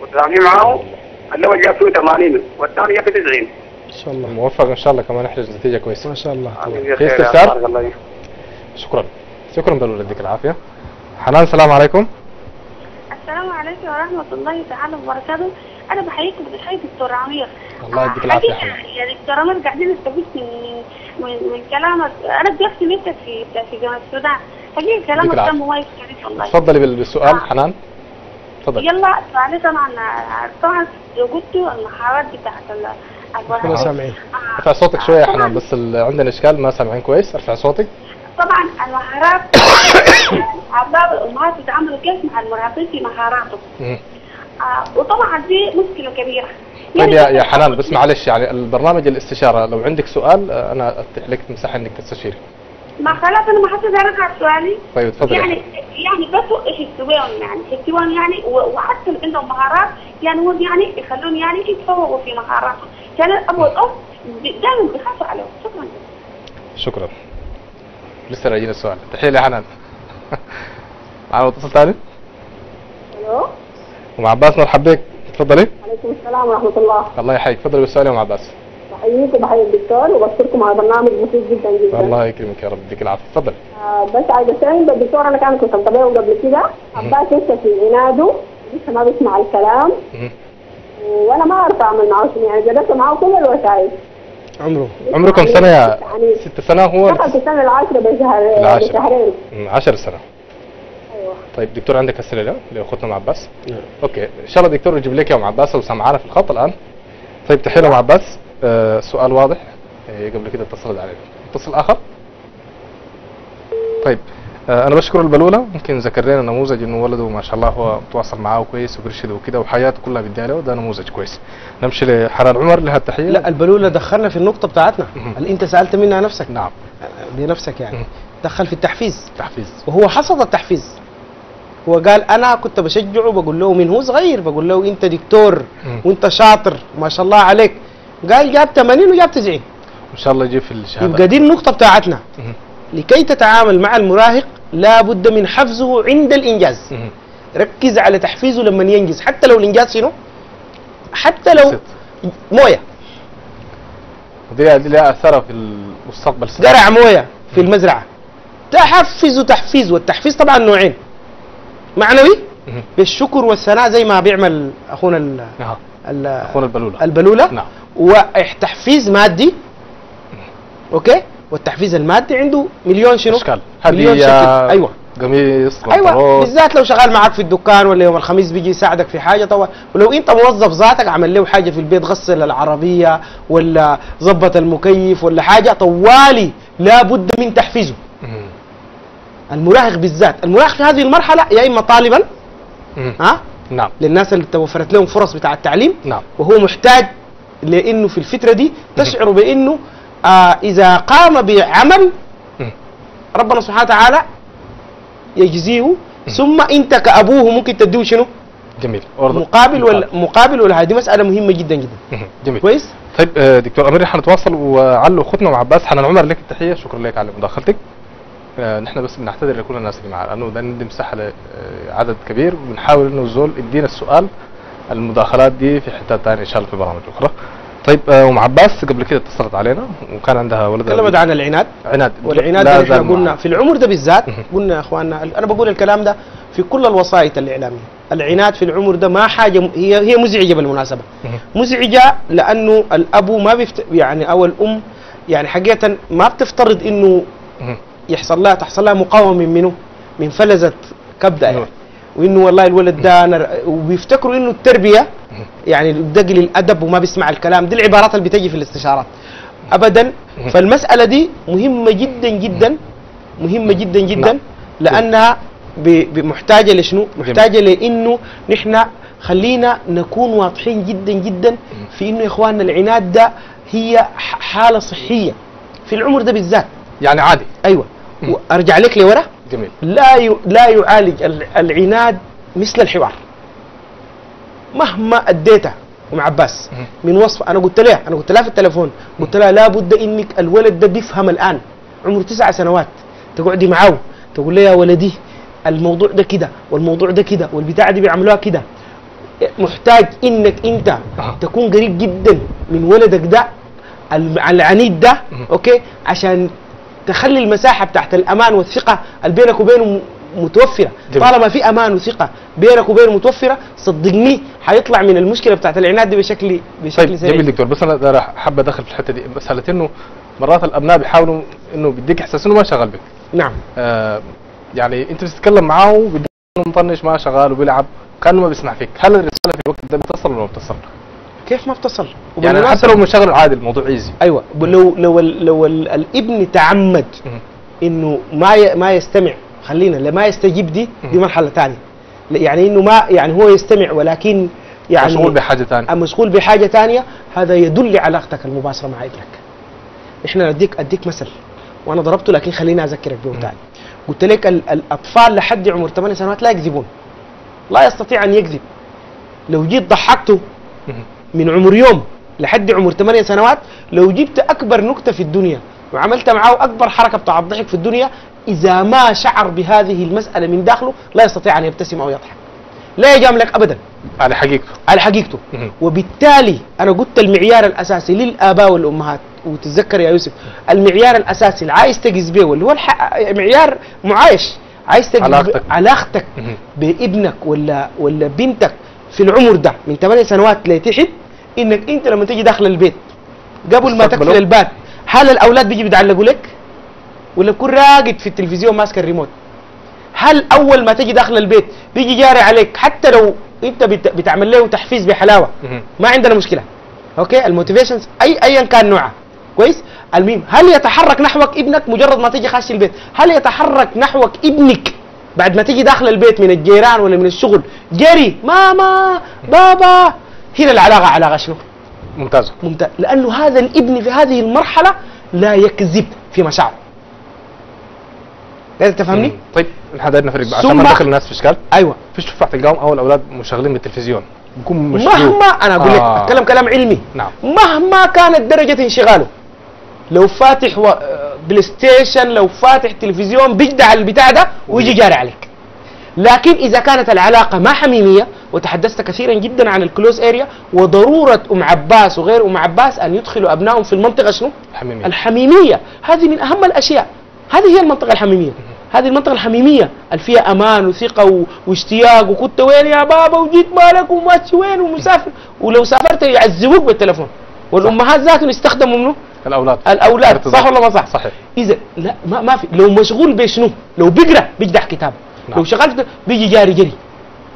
وتعاملي معاه الأول جاب فيه 80 والثاني جاب فيه 90 إن شاء الله. موفق إن شاء الله كمان نحرز نتيجة كويسة. ما شاء الله. في استفسار؟ شكرا. شكرا بلوله يديك العافية. حنان السلام عليكم. السلام عليكم ورحمة الله تعالى وبركاته. أنا بحييكم بحيي دكتور عمير. الله يديك العافية يا دكتور عمير قاعدين نستفيد من من من كلامك. أنا درست منك في في جامعة السودان. حقيقة كلامك. كان مميز كثير والله. تفضلي بال- بالسؤال آه. حنان. تفضل. يلا سؤالي طبعا طبعا قلت المحاولات بتاعت إحنا. سامعين آه، ارفع صوتك شوية يا حنان بس عندنا إشكال ما سامعين كويس. ارفع صوتك. طبعا المهارات أباب الأمهات بيتعاملوا كيف مع المراهقين في مهاراتهم. آه، وطبعا دي مشكلة كبيرة. طيب يا يعني يا حنان بس معلش يعني البرنامج الاستشارة لو عندك سؤال آه، أنا أتيح لك مساحة إنك تستشيري. ما خلاص أنا ما حسيت ارجع سؤالي. طيب تفضل يا يعني. يعني بس إيش يسوون يعني يسوون يعني وحتى عندهم مهارات يعني هم يعني يخلون يعني يتفوقوا في مهاراتهم. يعني الأب والام دائما بيخافوا عليهم. شكرا. شكرا. لسه راجعين السؤال. تحية لي يا حنان معنا أتصل ثاني؟ أم عباس مرحبا بك. تفضلي. عليكم السلام ورحمة الله. الله يحييك. تفضلي بالسؤال يا أم عباس. بحييك وبحيي الدكتور وبشكركم على برنامج مفيد جدا جدا. الله يكرمك يا رب. يديك العافية. تفضل آه بس عايزه استعين بالدكتور أنا كان كنت متابعه قبل كده. عباس لسه في عناده. لسه ما بيسمع الكلام. وأنا ما أعرف أعمل معاه شنو يعني جربت معاه كل الوسائل. عمره. عمره كم سنة يا؟ يعني ست سنة هو؟ دخل في السنة العاشرة بشهر. بشهرين. مم، عشر سنة. أيوه طيب دكتور عندك أسئلة لا لاخوتنا ام عباس؟ نعم. okay. إن شاء الله دكتور يجيب لك يا ام عباس لو سامعانا في الخط الآن. طيب تحية ام عباس. آه سؤال واضح. آه قبل كده اتصلت علينا اتصل آخر. طيب آه أنا بشكر البلولة. ممكن ذكر لنا نموذج إنه ولده ما شاء الله هو متواصل معاه كويس وبيرشده وكده وحياته كلها بديها له ده نموذج كويس. نمشي لحنان عمر لها التحية. لا البلولة دخلنا في النقطة بتاعتنا. اللي أنت سألت منها نفسك. نعم. بنفسك يعني. مهم. دخل في التحفيز. تحفيز. وهو حصد التحفيز. هو قال أنا كنت بشجعه بقول له من هو صغير بقول له أنت دكتور. وأنت شاطر ما شاء الله عليك. قال جاب 80 وجاب 90 إن شاء الله يجيب في الشهادة. يبقى دي النقطة بتاعتنا. لكي تتعامل مع المراهق لا بد من حفزه عند الإنجاز. ركز على تحفيزه لما ينجز. حتى لو الإنجاز شنو؟ حتى لو. موية. دي لها اثرها في المستقبل. زرع موية في المزرعة. تحفز تحفيز والتحفيز طبعا نوعين. معنوي. بالشكر والثناء زي ما بيعمل أخونا ال- نعم. ال- أخونا البلولة. البلولة. نعم. وتحفيز مادي. أوكي؟ والتحفيز المادي عنده مليون شنو؟ إشكال. مليون شكل. أيوه. قميص أيوه. بالذات لو شغال معك في الدكان ولا يوم الخميس بيجي يساعدك في حاجة طبعا. ولو أنت موظف ذاتك عمل له حاجة في البيت غسل العربية ولا ظبط المكيف ولا حاجة طوالي لابد من تحفيزه. المراهق بالذات. المراهق في هذه المرحلة يا إما طالبا. ها؟ نعم. للناس اللي توفرت لهم فرص بتاع التعليم نعم. وهو محتاج لإنه في الفترة دي تشعر بإنه آه إذا قام بعمل. ربنا سبحانه وتعالى يجزيه. ثم إنت كأبوه ممكن تديه شنو؟ جميل. برضه. مقابل ولا مقابل. ولا هذه مسألة مهمة جدا جدا. جميل. كويس؟ طيب آه، دكتور أمير حنتواصل وعلو أخوتنا مع عباس حنان عمر لك التحية. شكرا لك على مداخلتك. نحن بس بنعتذر لكل الناس اللي معنا لأنه ده ندي مساحة لعدد كبير وبنحاول إنه الزول يدينا السؤال المداخلات دي في حتات ثانية إن شاء الله في برامج أخرى طيب آه، أم عباس قبل كده اتصلت علينا وكان عندها ولدها تكلمت عن العناد عناد والعناد ده إحنا قلنا. في العمر ده بالذات. قلنا يا إخواننا أنا بقول الكلام ده في كل الوسائط الإعلامية العناد في العمر ده ما حاجة هي هي مزعجة بالمناسبة. مزعجة لأنه الأبو ما بيفت يعني أو الأم يعني حقيقة ما بتفترض إنه. يحصل لها تحصل لها مقاومة من منه من فلذة كبدة يعني. وإنه والله الولد ده أنا وبيفتكروا إنه التربية يعني بدق للادب وما بيسمع الكلام دي العبارات اللي بتجي في الاستشارات ابدا فالمسألة دي مهمة جدا جدا مهمة جدا جدا نعم. لأنها محتاجه لشنو؟ محتاجة لإنه نحن خلينا نكون واضحين جدا جدا في إنه يا إخواننا العناد ده هي حالة صحية في العمر ده بالذات يعني عادي. أيوه. وأرجع لك لورا. جميل. لا ي... لا يعالج ال- العناد مثل الحوار. مهما اديتها أم عباس. من وصف أنا قلت لها أنا قلت لها في التليفون قلت لها لابد إنك الولد ده بيفهم الآن. عمره تسع سنوات. تقعدي معاه تقول لها يا ولدي الموضوع ده كده والموضوع ده كده والبتاعة دي بيعملوها كده. محتاج إنك أنت. تكون قريب جدا من ولدك ده العنيد ده. أوكي؟ عشان تخلي المساحة بتاعت الأمان والثقة اللي بينك وبينه متوفرة. جميل. طالما في أمان وثقة بينك وبينه متوفرة صدقني حيطلع من المشكلة بتاعت العناد دي بشكل بشكل طيب سريع. جميل دكتور. بس أنا ده حابب أدخل في الحتة دي. مسألة إنه مرات الأبناء بيحاولوا إنه بيديك إحساس إنه ما شغال بك. نعم. آه يعني أنت بتتكلم معاه بيديك انه مطنش ما شغال وبيلعب كأنه ما بيسمع فيك. هل الرسالة في الوقت ده بتصل ولا ما بتصل؟ كيف ما بتصل يعني حتى لو مشغل عادي الموضوع ايزي أيوه. لو لو ال- لو ال- الابن تعمد إنه ما ما يستمع خلينا لا ما يستجيب دي دي. مرحلة ثانية يعني إنه ما يعني هو يستمع ولكن يعني مشغول بحاجة ثانية مشغول بحاجة ثانية هذا يدل علاقتك المباشرة مع ابنك. إحنا اديك أديك مثل. وأنا ضربته لكن خليني أذكرك به ثاني قلت لك ال- الأطفال لحد عمر 8 سنوات لا يكذبون. لا يستطيع أن يكذب. لو جيت ضحكته. من عمر يوم لحد عمر 8 سنوات لو جبت أكبر نكتة في الدنيا وعملت معه أكبر حركة بتاع الضحك في الدنيا إذا ما شعر بهذه المسألة من داخله لا يستطيع أن يبتسم أو يضحك لا يجاملك ابدا على حقيقته على حقيقته. وبالتالي أنا قلت المعيار الأساسي للآباء والأمهات وتتذكر يا يوسف المعيار الأساسي اللي عايز تجز به واللي هو الح... معيار معايش عايز تجز علاقتك. علاقتك. بابنك ولا ولا بنتك في العمر ده من 8 سنوات لتحت إنك أنت لما تيجي داخل البيت قبل ما. تقفل الباب هل الأولاد بيجي بيتعلقوا لك؟ ولا كل راقد في التلفزيون ماسك الريموت؟ هل أول ما تجي داخل البيت بيجي جاري عليك حتى لو أنت بت- بتعمل له تحفيز بحلاوة. ما عندنا مشكلة. okay؟ ال motivations اي ايا كان نوعها كويس؟ المهم هل يتحرك نحوك ابنك مجرد ما تيجي خاش البيت؟ هل يتحرك نحوك ابنك بعد ما تيجي داخل البيت من الجيران ولا من الشغل؟ جري ماما بابا هنا العلاقة علاقه شنو؟ ممتاز ممتاز. لأنه هذا الابن في هذه المرحلة لا يكذب في مشاعره. لازم تفهمني؟ مم. طيب نحن دايرنا نفرق بقى عشان ما ندخل الناس في إشكال. أيوه. في شفاح تلقاهم أول أولاد مشغلين بالتلفزيون. بيكون مهما أنا أقول لك آه. أتكلم كلام علمي. نعم. مهما كانت درجة انشغاله لو فاتح و... PlayStation لو فاتح تلفزيون بيجدع البتاع ده ويجي. جاري عليك. لكن إذا كانت العلاقة ما حميمية وتحدثت كثيرا جدا عن ال close area وضرورة أم عباس وغير أم عباس أن يدخلوا أبنائهم في المنطقة شنو؟ حميمية الحميمية. هذه من أهم الأشياء. هذه هي المنطقة الحميمية. هذه المنطقة الحميمية. اللي فيها أمان وثقة و... واشتياق وكنت وين يا بابا وجيت مالك وماشي وين ومسافر؟ ولو سافرت يعذبوك بالتلفون. والأمهات ذاتهم يستخدموا منه الأولاد. الأولاد. ارتباط. صح ولا ما صح؟ صحيح. اذا لا ما, ما في. لو مشغول بشنو؟ لو بيقرا بيقدح كتاب نعم. لو شغال بيجي جاري جري.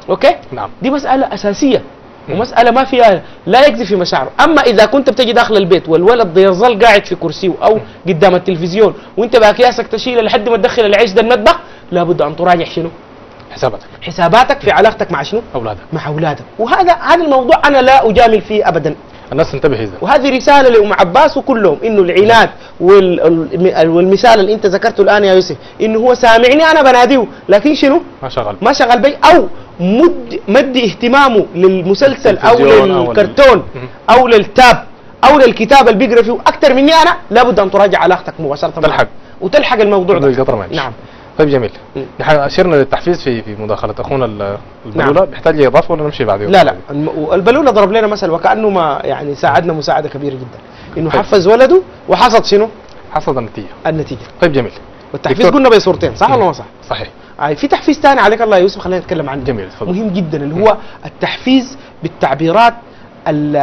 okay؟ نعم. دي مسألة أساسية ومسألة ما فيها لا يكذب في مشاعره. أما إذا كنت بتجي داخل البيت والولد يظل قاعد في كرسيه أو قدام التلفزيون وأنت بأكياسك تشيله لحد ما تدخل العيش ده المطبخ لابد أن تراجع شنو؟ حساباتك. حساباتك في علاقتك مع شنو؟ أولادك. مع أولادك. وهذا هذا الموضوع أنا لا أجامل فيه أبدا. الناس تنتبه إذا. وهذه رسالة لأم عباس وكلهم. إنه العناد وال- ال- والمثال اللي أنت ذكرته الآن يا يوسف إنه هو سامعني أنا بناديه. لكن شنو؟ ما شغل. ما شغل بي. أو مد مد اهتمامه للمسلسل أو للكرتون. أو للتاب أو للكتاب اللي بيقرأ فيه. أكثر مني أنا لابد أن تراجع علاقتك مباشرة. تلحق. وتلحق الموضوع ده. القطر نعم. طيب جميل. نحن أشرنا للتحفيز في في مداخلة أخونا ال- البلوله نعم. بيحتاج لي إضافة ولا نمشي بعد لا لا. البلوله ضرب لنا مثل وكأنه ما يعني ساعدنا مساعدة كبيرة جدا. إنه طيب. حفز ولده وحصد شنو؟ حصل النتيجة. النتيجة. طيب جميل. والتحفيز دكتور. قلنا بصورتين صح ولا ما صح؟ صحيح. آه في تحفيز ثاني عليك الله يا يوسف خلينا نتكلم عنه. جميل تفضل. مهم جدا اللي هو التحفيز بالتعبيرات ال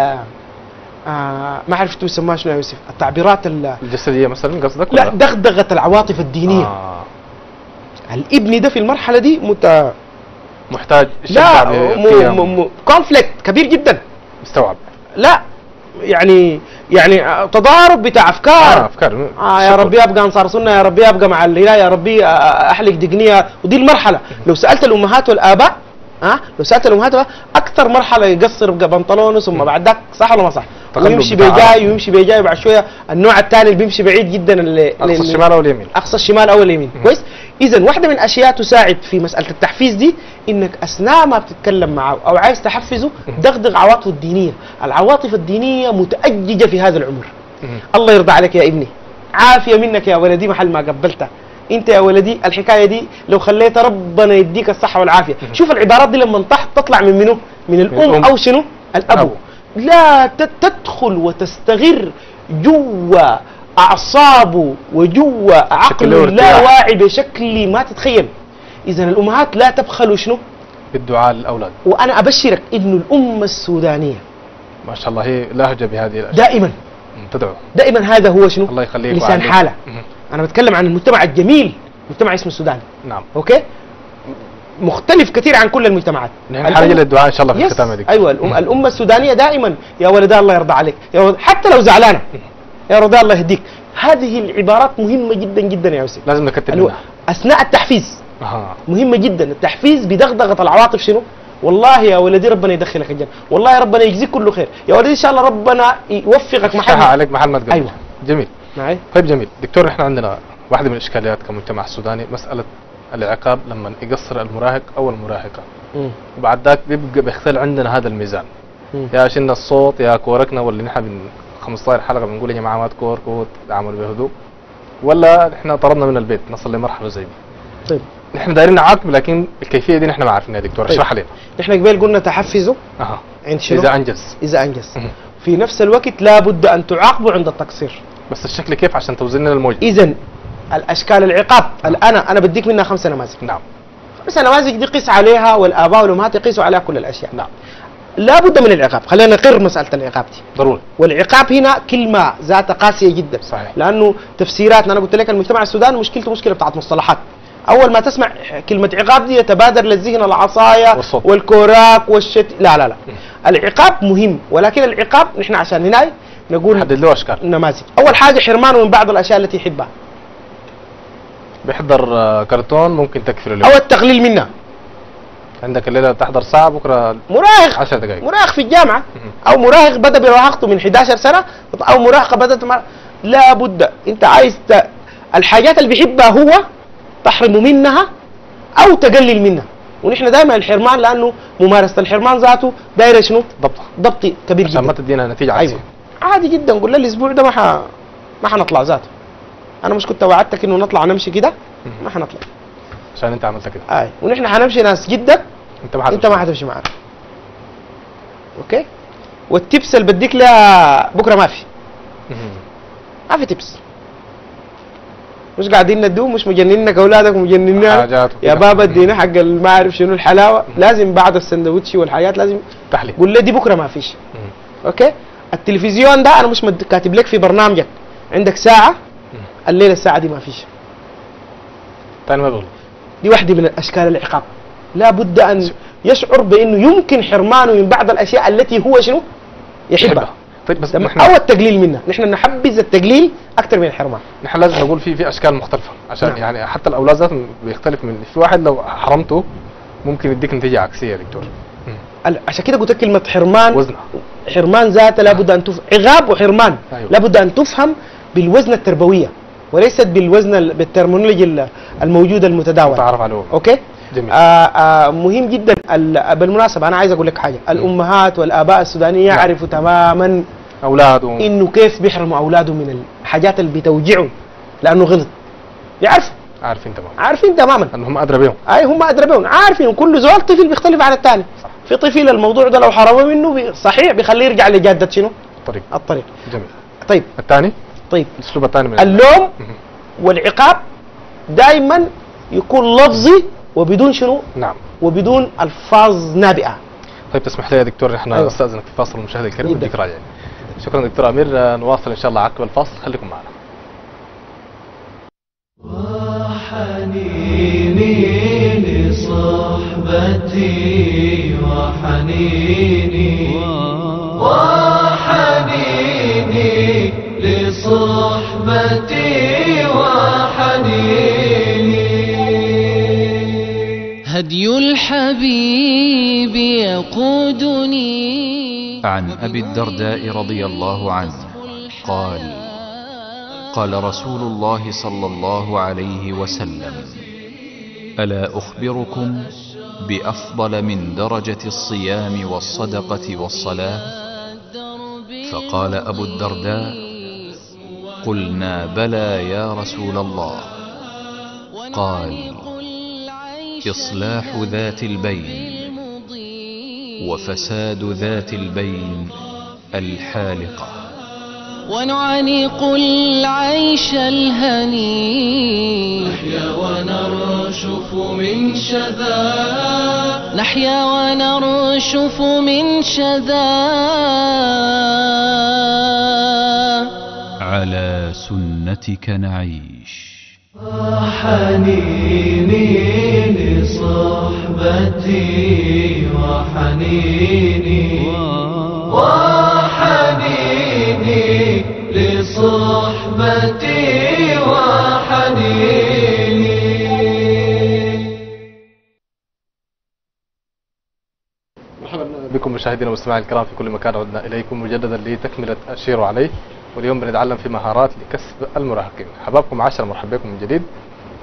آه ما عرفت يسموها شنو يا يوسف؟ التعبيرات ال الجسدية مثلا قصدك لا؟ دغدغة العواطف الدينية. آه. الابن ده في المرحلة دي مت... محتاج لا كونفليكت كبير جدا. مستوعب. لا يعني يعني آه، تضارب بتاع آه أفكار. افكار آه يا. ربي ابقى انصار سنة يا ربي ابقى مع الهلال يا ربي آه، أحلق دقنية. ودي المرحلة. لو سألت الأمهات والآباء ها لو سألت الأمهات أكثر مرحلة يقصر بنطلونه ثم بعد ذاك صح ولا ما صح؟ ويمشي بتاع- بيجاي ويمشي بيجاي بعد شوية النوع الثاني اللي بيمشي بعيد جدا اللي أقصى اللي- الشمال أو اليمين. أقصى الشمال أو اليمين. كويس؟ اذا واحدة من الاشياء تساعد في مسألة التحفيز دي إنك أثناء ما بتتكلم معه أو عايز تحفزه دغدغ عواطفه الدينية. العواطف الدينية متأججة في هذا العمر. الله يرضى عليك يا ابني. عافية منك يا ولدي محل ما قبلتها أنت يا ولدي الحكاية دي لو خليتها ربنا يديك الصحة والعافية. شوف العبارات دي لما تطلع من منو؟ من الأم الأم. أو شنو؟ الأبو. لا تدخل وتستغر جوا اعصابه وجوا عقله له لا. واعي بشكل ما تتخيل. اذا الأمهات لا تبخلوا شنو؟ بالدعاء للأولاد. وأنا أبشرك انه الأمة السودانية ما شاء الله هي لاهجه بهذه الأشياء. دائما. تدعو. دائما هذا هو شنو؟ الله يخليك لسان ويعليك. حالة. مم. أنا بتكلم عن المجتمع الجميل مجتمع اسمه السودان. نعم. okay؟ مختلف كثير عن كل المجتمعات. نحن حاجة للدعاء إن شاء الله في yes الختام هذيك أيوه الأم الأمة السودانية دائما يا ولدي الله يرضى عليك يا ولد حتى لو زعلانة يا ولدي الله يهديك. هذه العبارات مهمة جدا جدا يا يوسف. لازم نكتب منها. أثناء التحفيز. مهمة جدا. التحفيز بدغدغة العواطف شنو؟ والله يا ولدي ربنا يدخلك الجنة. والله يا ربنا يجزيك كل خير. يا ولدي إن شاء الله ربنا يوفقك محل عليك محل ما تقبل أيوة. جميل. معي؟ طيب جميل. دكتور إحنا عندنا واحدة من الاشكاليات كمجتمع السوداني مسألة العقاب لما يقصر المراهق أو المراهقة. مم. وبعد ذاك بيبقى بيختل عندنا هذا الميزان. مم. يا شلنا الصوت يا كوركنا واللي نحن من 15 حلقة بنقول يا جماعة ما تكوركوا تعاملوا بهدوء. ولا إحنا طردنا من البيت نصل لمرحلة زي دي. طيب. نحن دايرين نعاقب لكن الكيفية دي نحن ما عارفينها يا دكتور. طيب. اشرح لنا. إحنا قبل قلنا تحفزوا أها. عند شنو؟ إذا أنجز. إذا أنجز. مهم. في نفس الوقت لابد أن تعاقبوا عند التقصير. بس الشكل كيف؟ عشان توزن لنا الموجة. اذا الأشكال العقاب. الآن أنا بديك منها خمسه نماذج نعم. خمسه نماذج دي قيس عليها والآباء والأمهات يقيسوا عليها كل الأشياء. نعم. لابد من العقاب. خلينا نقر مسألة العقاب دي. ضروري. والعقاب هنا كلمة ذات قاسية جدا. صحيح. لأنه تفسيراتنا أنا قلت لك المجتمع السوداني مشكلته مشكلة بتاعت مصطلحات. أول ما تسمع كلمة عقاب دي يتبادر للذهن العصايه والصوت. والكوراك والشت. لا لا لا. العقاب مهم ولكن العقاب نحن عشان نناي نقول حدد له أشكال. نماذج. أول حاجة حرمانه من بعض الأشياء التي يحبها. بيحضر آه، كرتون ممكن تكفي له اليوم. أو التقليل منها عندك الليلة تحضر ساعة بكرة مراهق. 10 دقائق مراهق في الجامعة. أو مراهق بدأ براهقته من 11 سنة أو مراهقه بدأت مع... لا بد. أنت عايز ت... الحاجات اللي بيحبها هو تحرمه منها أو تقلل منها. ونحن دائما الحرمان لأنه ممارسة الحرمان ذاته دايرة شنو؟ ضبطها ضبط كبير عشان ما جدا. تدينا نتيجة عكسيه عادي جدا. قول له الأسبوع ده ما ح... ما حنطلع ذاته. أنا مش كنت وعدتك إنه نطلع نمشي كده؟ ما حنطلع. عشان أنت عملت كده. أي. ونحن حنمشي ناس جدك أنت ما أنت ما حتمشي معانا. أوكي؟ والتبس اللي بديك لها بكرة ما في. ما في تبس. مش قاعدين ندوم مش مجننك أولادك مجنننا يا. بابا ادينا حق ما أعرف شنو الحلاوة. لازم بعد السندوتش والحاجات لازم. تحليل. قول لي دي بكرة ما فيش. أوكي؟ التلفزيون ده أنا مش. كاتب لك في برنامجك. عندك ساعة؟ الليلة الساعة دي ما فيش. ثاني ما بغلط دي واحدة من أشكال العقاب. لا بد أن يشعر بأنه يمكن حرمانه من بعض الأشياء التي هو شنو؟ يحبها. طيب بس نحن أو التقليل منها. نحن نحبذ التقليل أكثر من الحرمان. نحن لازم نقول في في أشكال مختلفة. عشان نعم. يعني حتى الأولاد ذاتهم بيختلف من في واحد لو حرمته ممكن يديك نتيجة عكسية يا دكتور. عشان كده قلت لك كلمة حرمان. وزنها. حرمان ذاته لابد أن تف... عقاب وحرمان. أيوة. لابد أن تفهم بالوزن التربوية. وليست بالوزن ال- بال terminology ال- الموجوده المتداوله تعرف عليه. okay؟ جميل. آه آه مهم جدا ال- بالمناسبة أنا عايز أقول لك حاجة. الأمهات والآباء السودانيين نعم. يعرفوا تماما اولاده إنه كيف بيحرموا اولاده من الحاجات اللي بتوجعهم لأنه غلط. يعرفوا عارفين تمام عارفين تماما. أنهم أدرى بهم. أي هم أدرى بهم. عارفين. كل زول طفل بيختلف عن الثاني. في طفل الموضوع ده لو حرمه منه بي- صحيح بيخليه يرجع لجادة شنو؟ طريق الطريق. جميل. طيب. الثاني؟ طيب الاسلوب الثاني من اللوم. والعقاب دائما يكون لفظي وبدون شنو نعم. وبدون ألفاظ نابئة. طيب تسمح لي يا دكتور إحنا أيوة. نستاذنك في فاصل المشاهد الكريم. وديك راجعين شكرا دكتور أمير. نواصل إن شاء الله عقب الفاصل. خليكم معنا. وحنيني لصحبتي وحنيني وحنيني. هدي الحبيب يقودني. عن أبي الدرداء رضي الله عنه قال قال رسول الله صلى الله عليه وسلم ألا أخبركم بأفضل من درجة الصيام والصدقة والصلاة؟ فقال أبو الدرداء قلنا بلى يا رسول الله. قال إصلاح ذات البين وفساد ذات البين الحالقة. ونعانق العيش الهني نحيا ونرشف من شذا. نحيا ونرشف من شذا. على سنتك نعيش. وحنيني لصحبتي وحنيني وحنيني لصحبتي وحنيني. مرحبا بكم مشاهدينا ومستمعينا الكرام في كل مكان عدنا إليكم مجددا لتكملة الشير عليه. واليوم بنتعلم في مهارات لكسب المراهقين. حبابكم عشرة مرحبا بكم من جديد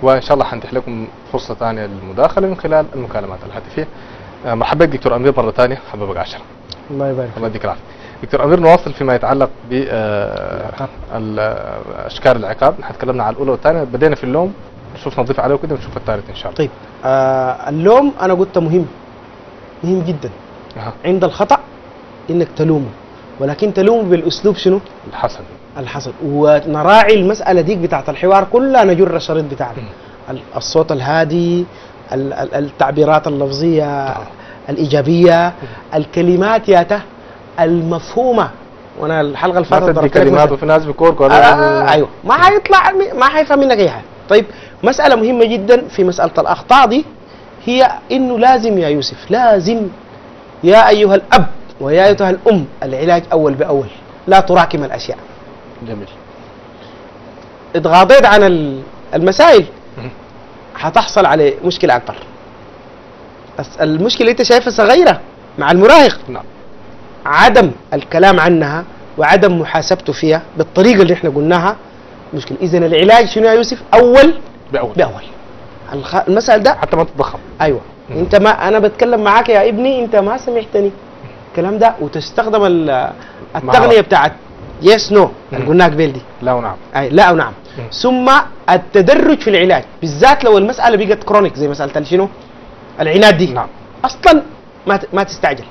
وإن شاء الله حنتيح لكم فرصة ثانية للمداخلة من خلال المكالمات الهاتفيه آه، مرحبا بك دكتور أمير مرة ثانية حبابك عشرة الله يبارك الله يديك العافية. دكتور أمير نواصل فيما يتعلق ب العقاب. أشكال العقاب. نحن تكلمنا على الأولى والثانية. بدينا في اللوم نشوف نضيف عليه وكده ونشوف الثالث إن شاء الله. طيب آه اللوم أنا قلت مهم مهم جدا. أها. عند الخطأ إنك تلومه. ولكن تلومه بالأسلوب شنو؟ الحسن الحسن ونراعي المسألة ديك بتاعت الحوار كلها نجر الشريط بتاعنا. ال- الصوت الهادي ال- ال- التعبيرات اللفظية الإيجابية الكلمات ياته المفهومة. وأنا الحلقة اللي فاتت ضربت كلمات. وفي ناس بيكوركوا آه آه أيوه. ما حيطلع ما حيفهم منك أي حاجة. طيب مسألة مهمة جدا في مسألة الأخطاء دي هي إنه لازم يا يوسف لازم يا أيها الأب ويا أيتها الأم العلاج أول بأول لا تراكم الأشياء. جميل. اتغاضيت عن ال- المسائل مهم. حتحصل على مشكلة أكبر. الس- المشكلة اللي أنت شايفها صغيرة مع المراهق. نعم. عدم الكلام عنها وعدم محاسبته فيها بالطريقة اللي إحنا قلناها. مشكلة. اذا العلاج شنو يا يوسف؟ أول بأول. بأول. الخ... المسألة ده حتى ما تتضخم. أيوه. مم. أنت ما أنا بتكلم معاك يا ابني أنت ما سمعتني. الكلام ده وتستخدم ال- التقنيه بتاعت yes no اللي. قلناها قبل دي لا ونعم. أي لا أو نعم مم. ثم التدرج في العلاج. بالذات لو المسألة بقت chronic زي مسألة شنو؟ العناد دي. نعم. أصلا ما ما تستعجل.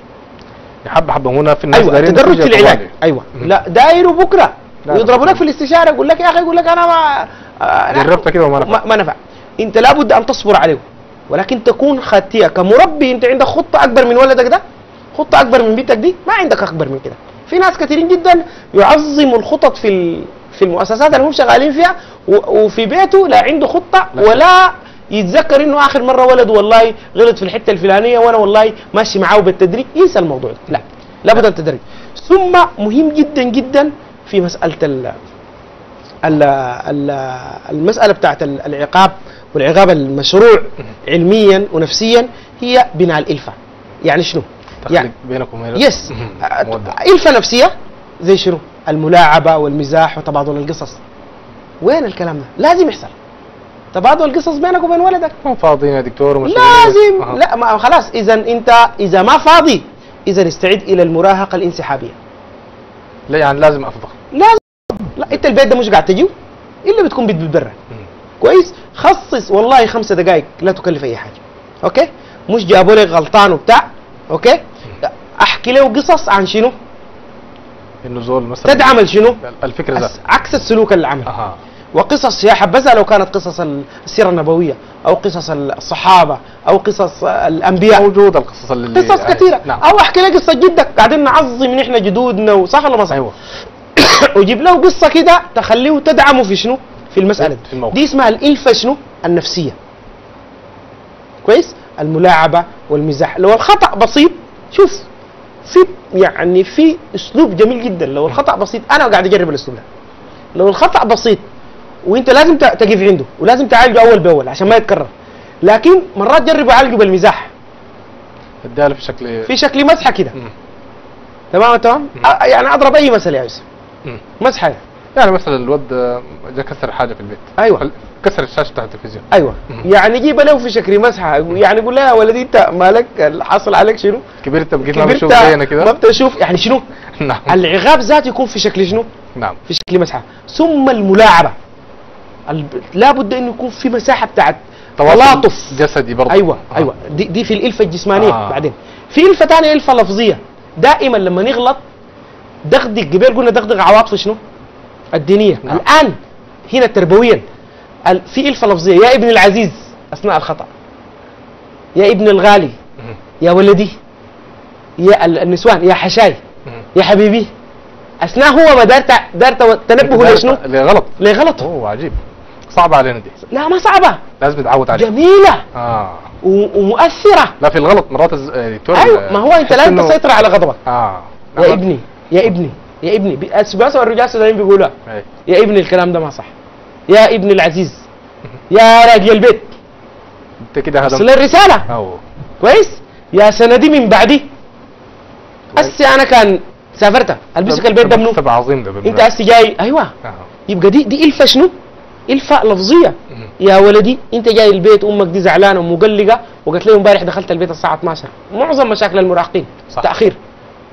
حبة حبة هنا في الناس أيوه دايرين التدرج في العلاج. طوالي. أيوه. مم. لا داير وبكرة. لا، ويضربوا لا. لك في الاستشارة يقول لك يا أخي يقول لك أنا ما آه، لا. جربت كده وما نفع. ما, ما نفع. أنت لابد أن تصبر عليه. ولكن تكون خاتيه كمربي أنت عندك خطة أكبر من ولدك ده؟ خطة أكبر من بيتك دي؟ ما عندك أكبر من كده. في ناس كثيرين جدا يعظموا الخطط في في المؤسسات اللي هم شغالين فيها وفي بيته لا عنده خطة ولا يتذكر إنه آخر مرة ولده والله غلط في الحتة الفلانية وأنا والله ماشي معاه بالتدريج ينسى الموضوع ده. لا لابد ان تدرج ثم مهم جدا جدا في مسألة ال ال- ال- المسألة بتاعت ال- العقاب والعقاب المشروع علميا ونفسيا هي بناء الإلفة. يعني شنو؟ يعني بينكم يس. إلفة نفسية زي شنو؟ الملاعبة والمزاح وتبادل القصص. وين الكلام ده؟ لازم يحصل. تبادل القصص بينك وبين ولدك. هم فاضيين يا دكتور ومشغولين. لازم. لا ما خلاص. إذا أنت إذا ما فاضي إذا استعد إلى المراهقة الانسحابية. لا يعني لازم أفضل. لازم. لا أنت البيت ده مش قاعد تجيو إلا بتكون بيت بالبرة. كويس؟ خصص والله خمسة دقائق لا تكلف أي حاجة. okay؟ مش جابوا لك غلطان وبتاع. okay؟ أحكي له قصص عن شنو؟ إنه زول مثلا تدعم شنو؟ الفكرة ذات عكس السلوك اللي عمل أها. وقصص يا حبذا لو كانت قصص ال- السيرة النبوية أو قصص الصحابة أو قصص الأنبياء. موجودة القصص اللي قصص كثيرة. نعم. أو أحكي لك قصة جدك قاعدين نعظم نحن جدودنا وصح ولا ما صح؟ أيوه. وجيب له قصة كده تخليه تدعمه في شنو؟ في المسألة. في الموقف. دي اسمها الإلفة شنو؟ النفسية. كويس؟ الملاعبة والمزاح. لو الخطأ بسيط شوف في يعني في أسلوب جميل جدا. لو الخطأ بسيط أنا قاعد أجرب الأسلوب ده. لو الخطأ بسيط وانت لازم تقف عنده ولازم تعالجه أول بأول عشان ما يتكرر. لكن مرات جربوا عالجه بالمزاح. اديها له في شكل في شكل مسحة كده. تمام تمام؟ يعني أضرب أي مثل يا يوسف مم. مسحة. يعني مثلا الواد جا كسر حاجة في البيت. أيوه. كسر الشاشة بتاع التلفزيون. أيوه. يعني جيب له في شكل مسحة. يعني يقول لها يا ولدي أنت مالك؟ حصل عليك شنو؟ كبرت بقيت ما بشوف زينا ما كده؟ بتشوف. يعني شنو؟ نعم. العقاب ذاته يكون في شكل شنو؟ نعم. في شكل مسحة. ثم الملاعبة. لابد انه يكون في مساحة بتاعت تلاطف. جسدي برضه أيوه آه. أيوه. دي, دي في الألفة الجسمانية آه. بعدين. في ألفة ثانية ألفة لفظية. دائما لما نغلط دغدغ قبل قلنا دغدغ عواطف شنو؟ الدينية. نعم. الآن هنا تربويا. في إلفة لفظية. يا ابن العزيز أثناء الخطأ. يا ابن الغالي. يا ولدي يا ال- النسوان يا حشاي. يا حبيبي. أثناء هو ما دار دار تنبهه لشنو؟ اللي غلط لغلطه أوه عجيب. صعبة علينا دي. لا ما صعبة. لازم نتعود عليها. جميلة. آه. و- ومؤثرة. لا في الغلط. مرات الز- آه، دكتور أيوه ما هو أنت لازم إنه- تسيطر على غضبك. آه. يا ابني يا ابني يا ابني. السباسة والرجال السودانيين بيقولها أي. يا ابني الكلام ده ما صح. يا ابن العزيز يا راجل البيت. انت كده هذا وصل الرسالة. أو كويس؟ يا سندي من بعدي. أسي أنا كان سافرت. ألبسك البيت ده منو؟ عظيم ده أنت أسي جاي. أيوه. آه. يبقى دي دي إلفة شنو؟ إلفة لفظية. مم. يا ولدي أنت جاي البيت أمك دي زعلانة ومقلقة وقالت لي امبارح دخلت البيت الساعة 12 معظم مشاكل المراهقين. صح. تأخير.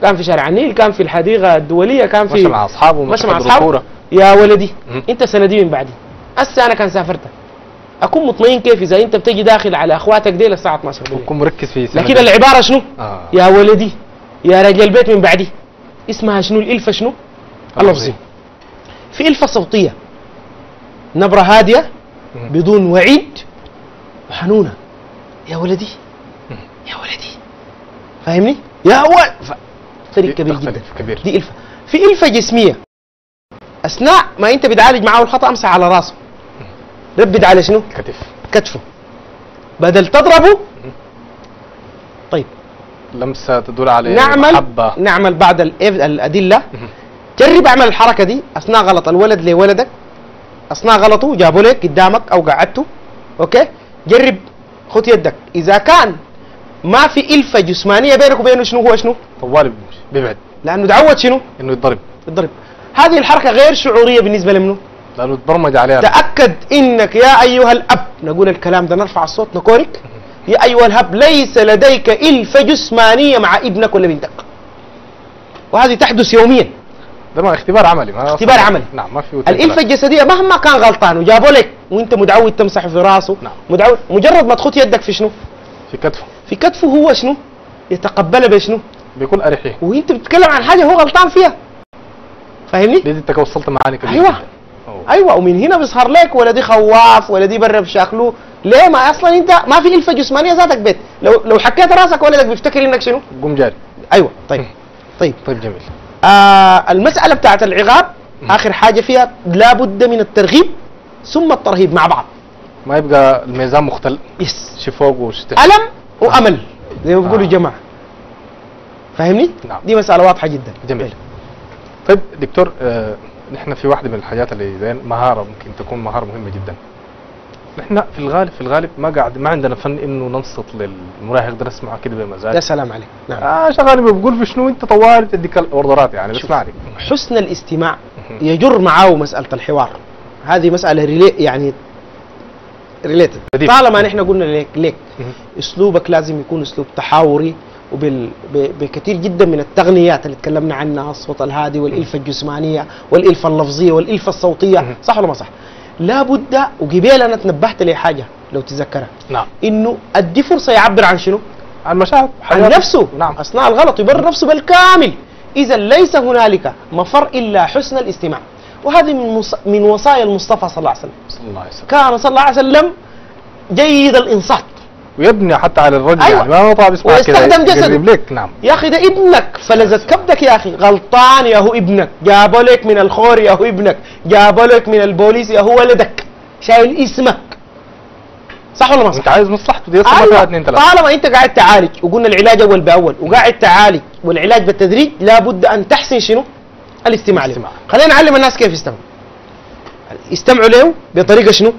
كان في شارع النيل كان في الحديقة الدولية كان في مشى مع أصحابه ماشي مع أصحابه. يا ولدي. أنت سندي من بعدي. هسه أنا كان سافرت أكون مطمئن كيف إذا أنت بتجي داخل على أخواتك دي الساعة 12 بالليل؟ كن مركز في لكن دي. العبارة شنو؟ آه. يا ولدي يا رجل البيت من بعدي. اسمها شنو؟ الإلفة شنو؟ اللفظي. في إلفة صوتية. نبرة هادية. بدون وعيد وحنونة. يا ولدي. يا ولدي. فاهمني؟ يا ولد ف... فرق كبير جدا. كبير. دي إلفة. في إلفة جسمية. أثناء ما أنت بتعالج معاه الخطأ أمسح على راسه. ربد على شنو؟ كتف كتفه. بدل تضربه. طيب. لمسة تدل على نعمل محبة. نعمل بعد الأدلة. جرب اعمل الحركة دي. أثناء غلط. الولد لولدك. أثناء غلطه جابوا لك قدامك أو قعدته. أوكي؟ جرب. خد يدك. إذا كان ما في إلفة جسمانية بينك وبينه شنو هو شنو؟ طوالي بيبعد. لأنه تعود شنو؟ إنه يتضرب الضرب هذه الحركة غير شعورية بالنسبة لمنه؟ لأنه تبرمج عليها تأكد إنك يا أيها الأب نقول الكلام ده نرفع الصوت نكورك يا أيها الأب ليس لديك إلفة جسمانية مع ابنك ولا بنتك وهذه تحدث يوميا ده ما اختبار عملي ما اختبار عملي. نعم ما في الإلفة الجسدية مهما كان غلطان وجابوا لك وأنت متعود تمسح في راسه نعم. متعود مجرد ما تخط يدك في شنو؟ في كتفه في كتفه هو شنو؟ يتقبلها بشنو؟ بيكون أريحية وأنت بتتكلم عن حاجة هو غلطان فيها فاهمني؟ دي انت وصلت معاني أيوه. جداً. أوه. أيوه ومن هنا بيظهر لك ولا دي خواف ولا دي برا بشكله. ليه؟ ما أصلا أنت ما في إلفة جسمانية ذاتك بيت. لو لو حكيت راسك ولدك بيفتكر إنك شنو؟ قوم جاري. أيوه طيب. طيب. طيب جميل. آه المسألة بتاعت العقاب آخر حاجة فيها لابد من الترغيب ثم الترهيب مع بعض. ما يبقى الميزان مختل. yes. شي فوق وشي تحت. ألم وأمل. زي ما بيقولوا آه. الجماعه فاهمني؟ نعم. دي مسألة واضحة جدا. جميل. طيب دكتور آه نحن في واحدة من الحاجات اللي زي مهارة ممكن تكون مهارة مهمة جدا. نحن في الغالب في الغالب ما قاعد ما عندنا فن إنه ننصت للمراهق ده نسمعه كده بمزاج. يا سلام عليك. نعم. آه شغال بقول في شنو أنت طوال تديك الاوردرات يعني بسمعني حسن الاستماع يجر معاه مسألة الحوار. هذه مسألة really يعني related. طالما نحن قلنا ليك ليك. أسلوبك لازم يكون أسلوب تحاوري وبال ب- بكثير جدا من التقنيات اللي تكلمنا عنها الصوت الهادي والإلفة الجسمانية والإلفة اللفظية والإلفة الصوتية مهم. صح ولا ما صح؟ لابد وقبيل أنا تنبهت لحاجة لو تذكرها نعم إنه أدي فرصة يعبر عن شنو؟ عن مشاعر عن. نفسه نعم أثناء الغلط يبرر نفسه بالكامل إذا ليس هنالك مفر إلا حسن الاستماع وهذه من مص... من وصايا المصطفى صلى الله عليه وسلم صلى الله عليه وسلم كان صلى الله عليه وسلم جيد الإنصات ويبني حتى على الرجل أيوة. يعني ما طالب يسمع كده ويستخدم جسده. يقرب لك نعم يا أخي ده ابنك فلذت كبدك يا أخي غلطان يا هو ابنك جابوا لك من الخور يا هو ابنك جابوا لك من البوليس يا هو ولدك شايل اسمك صح ولا ما صح؟ أنت عايز مصلحته دي ما فيها اثنين ثلاثة طالما أنت قاعد تعالج وقلنا العلاج أول بأول وقاعد تعالج والعلاج بالتدريج لابد أن تحسن شنو؟ الاستماع له الاستماع. خلينا نعلم الناس كيف يستمعوا يستمعوا له بطريقة شنو؟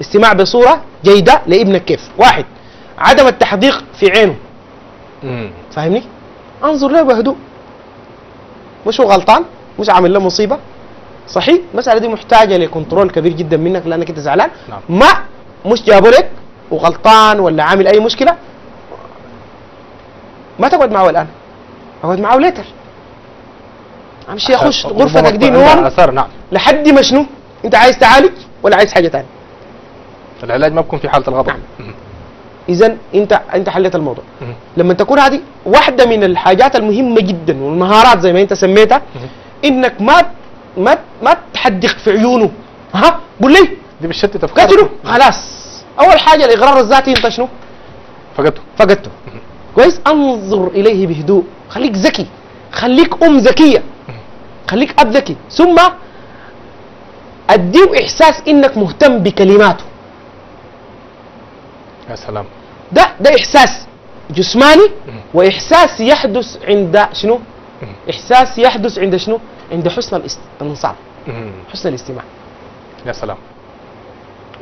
استماع بصورة جيدة لابنك كيف؟ واحد عدم التحديق في عينه. فاهمني؟ انظر له بهدوء. مش هو غلطان؟ مش عامل له مصيبة؟ صحيح؟ المسألة دي محتاجة لكنترول كبير جدا منك لأنك أنت زعلان. نعم. ما؟ مش جابوا لك؟ وغلطان ولا عامل أي مشكلة؟ ما تقعد معه الآن. أقعد معه ليتر امشي اخش غرفتك دي نوم. نعم. لحد ما شنو؟ أنت عايز تعالج ولا عايز حاجة ثانية العلاج ما بيكون في حالة الغضب. نعم. اذا أنت أنت حليت الموضوع. لما تكون هذه واحدة من الحاجات المهمة جدا والمهارات زي ما أنت سميتها إنك ما ما ما تحدق في عيونه. ها؟ قول لي. دي بتشتت شنو أفكارك. خلاص. أول حاجة الاقرار الذاتي أنت شنو؟ فقدته. فقدته. كويس؟ أنظر إليه بهدوء. خليك ذكي. خليك أم ذكية. خليك أب ذكي. ثم أديه إحساس إنك مهتم بكلماته. يا سلام. ده ده إحساس جسماني وإحساس يحدث عند شنو؟ إحساس يحدث عند شنو؟ عند حسن الانصات. حسن الاستماع. يا سلام.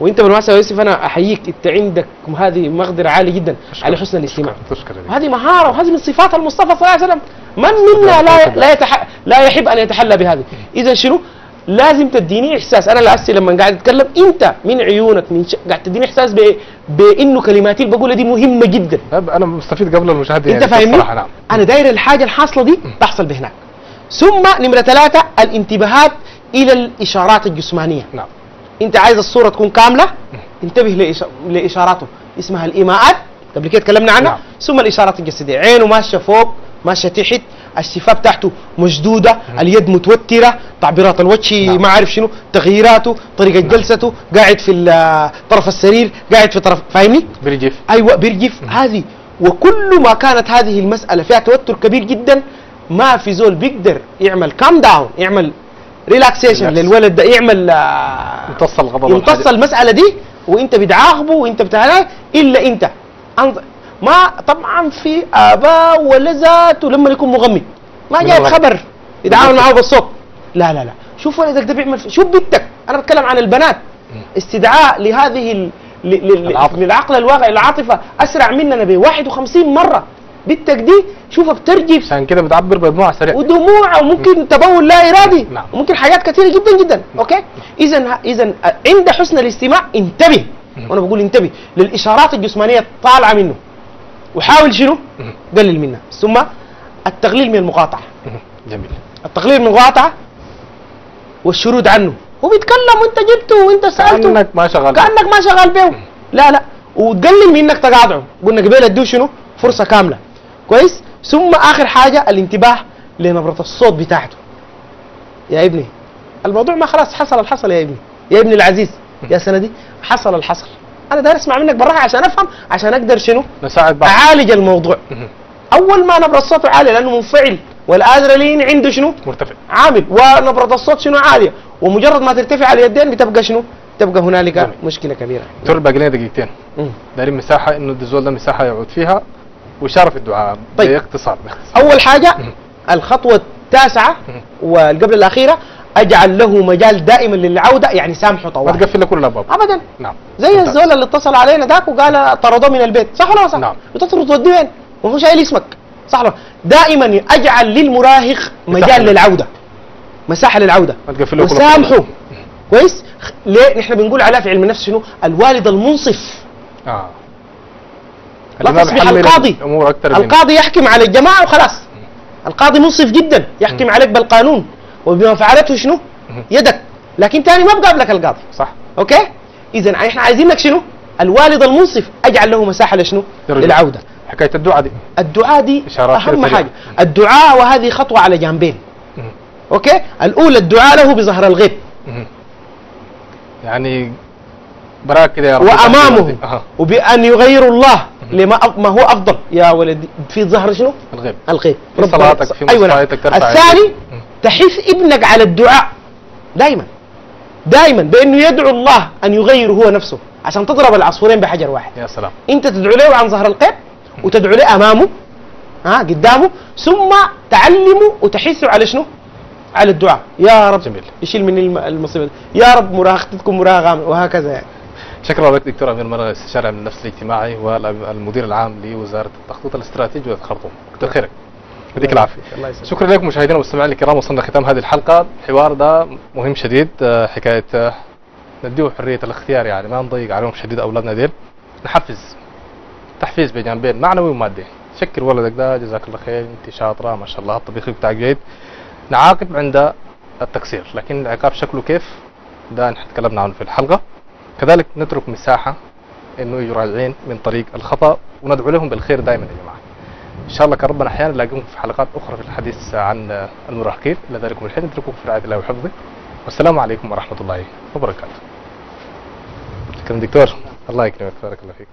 وإنت بالمناسبه يوسف أنا أحييك إنت عندك هذه مقدرة عالية جدا على حسن الاستماع. وهذه مهارة وهذه من صفات المصطفى صلى الله عليه وسلم. من منا لا لا يتح... لا يحب أن يتحلى بهذه. اذا شنو؟ لازم تديني إحساس. أنا لاسي لما قاعد أتكلم أنت من عيونك من ش... قاعد تديني إحساس ب... بإنه كلماتي اللي بقولها دي مهمة جدا. طيب أنا مستفيد قبل المشاهدين أنت يعني فاهمني؟ الصراحة نعم. أنا داير الحاجة الحاصلة دي تحصل بهناك. ثم نمرة ثلاثة الانتباهات إلى الإشارات الجسمانية. نعم. أنت عايز الصورة تكون كاملة؟ انتبه لإش... لإشاراته. اسمها الإيماءات. قبل كده تكلمنا عنها. نعم. ثم الإشارات الجسدية. عينه ماشية فوق ماشية تحت الشفاه بتاعته مشدودة اليد متوترة تعبيرات الوجه نعم. ما عارف شنو تغييراته طريقة جلسته قاعد في طرف السرير قاعد في طرف فاهمني؟ برجف أيوه بيرجف. هذه وكل ما كانت هذه المسألة فيها توتر كبير جدا ما في زول بيقدر يعمل calm down يعمل relaxation. للولد ده يعمل آه، يمتص الغضب. والحاجة. المسألة دي وإنت بتعاقبه وإنت بتاع إلا إنت. ما طبعا في آباء ولا ذاته لما يكون مغمي. ما جايب. خبر يتعامل معه بالصوت. لا لا لا. شوف ولدك ده بيعمل شوف بنتك. أنا بتكلم عن البنات. استدعاء لهذه ال... ل... للعقل الواقعي العاطفه أسرع مننا ب 51 مرة. بنتك دي شوفها بترجف عشان كده بتعبر بدموع سريع. ودموع وممكن تبول لا إرادي. نعم. وممكن حاجات كثيرة جدا جدا. أوكي؟ اذا اذا عند حسن الاستماع انتبه. وأنا بقول انتبه. للإشارات الجسمانية الطالعه منه. وحاول شنو قلل منها. ثم التقليل من المقاطعة. جميل. التقليل من المقاطعة والشرود عنه. هو بيتكلم وانت جبته وانت سألته. كأنك ما شغال كأنك ما شغال به. لا لا. وتقلل من انك تقاطعه. قلنا قبل اديه شنو؟ فرصة كاملة. كويس؟ ثم آخر حاجة الانتباه لنبرة الصوت بتاعته. يا ابني الموضوع ما خلاص حصل الحصل يا ابني. يا ابني العزيز يا سندي حصل الحصل. أنا داير أسمع منك بالراحه عشان أفهم عشان أقدر شنو نساعد بعض أعالج الموضوع. أول ما نبره الصوت عاليه لأنه منفعل والآدرينالين عنده شنو مرتفع عامل ونبره الصوت شنو عالية ومجرد ما ترتفع اليدين بتبقى شنو تبقى هنالك. مشكلة كبيرة دكتور باقي لنا دقيقتين. دايرين مساحة إنه الزول ده مساحة يعود فيها وإشارة في الدعاء طيب. بإختصار. أول حاجة. الخطوة التاسعة. والقبل الأخيرة أجعل له مجال دائما للعودة يعني سامحه ما طوال تقفل له كل الأبواب ابدا نعم زي. الزول اللي اتصل علينا ذاك وقال طردوه من البيت صح ولا ما صح؟ نعم. بتطرد توديه وين؟ ما هو شايل اسمك صح ولا لا؟ دائما أجعل للمراهق مجال. للعودة مساحة للعودة ما تقفل له كل وسامحه. كويس؟ ليه؟ نحن بنقول على في علم النفس شنو؟ الوالد المنصف آه لا ما تصبح القاضي. القاضي يحكم على الجماعة وخلاص القاضي منصف جدا يحكم عليك بالقانون وبما فعلته شنو؟ يدك لكن تاني ما بقابلك القاضي صح أوكي؟ اذا إحنا عايزينك شنو؟ الوالد المنصف أجعل له مساحة لشنو؟ للعودة حكاية الدعاء دي الدعاء دي أهم. حاجة الدعاء وهذه خطوة على جانبين مم. أوكي الأولى الدعاء له بظهر الغيب. يعني براك كده يا رب وأمامه. وبأن يغير الله لما ما هو أفضل يا ولدي في ظهر شنو الغيب الغيب في ربنا- صلاتك، في أيوة نعم. الثاني. تحث ابنك على الدعاء. دائما دائما بأنه يدعو الله أن يغير هو نفسه. عشان تضرب العصفورين بحجر واحد. يا سلام. أنت تدعو له عن ظهر الغيب وتدعو له أمامه ها قدامه ثم تعلمه وتحثه على شنو؟ على الدعاء. يا رب جميل. يشيل مني الم- المصيبة. يا رب مراهقتكم مراهقه وهكذا يعني. شكرا لك دكتور أمير مرة استشاري علم النفس الاجتماعي والمدير العام لوزارة التخطيط الاستراتيجي والخرطوم. كتر خيرك. يديك العافية. شكرا لكم مشاهدينا ومستمعينا الكرام وصلنا ختام هذه الحلقة. الحوار ده مهم شديد آه، حكاية آه، نديه حرية الاختيار يعني. ما نضيق عليهم شديد أولادنا ديل. نحفز تحفيز بجانبين معنوي ومادي. شكر ولدك ده جزاك الله خير. انت شاطرة ما شاء الله. الطبيخ بتاعك جيد. نعاقب عند التقصير لكن العقاب شكله كيف؟ ده نحن تكلمنا عنه في الحلقة. كذلك نترك مساحة إنه يجوا راجعين من طريق الخطأ وندعو لهم بالخير دائما يا جماعة. إن شاء الله كربنا أحيانا نلاقيكم في حلقات أخرى في الحديث عن المراهقين إلى ذلك الحين اترككم في رعاية الله وحفظه. والسلام عليكم ورحمة الله وبركاته. شكرا دكتور الله يكرمك بارك الله فيك.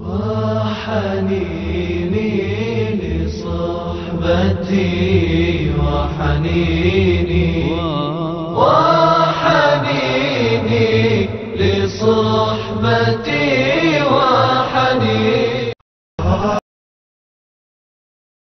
وحنيني لصحبتي وحنيني وحنيني لصحبتي وحنيني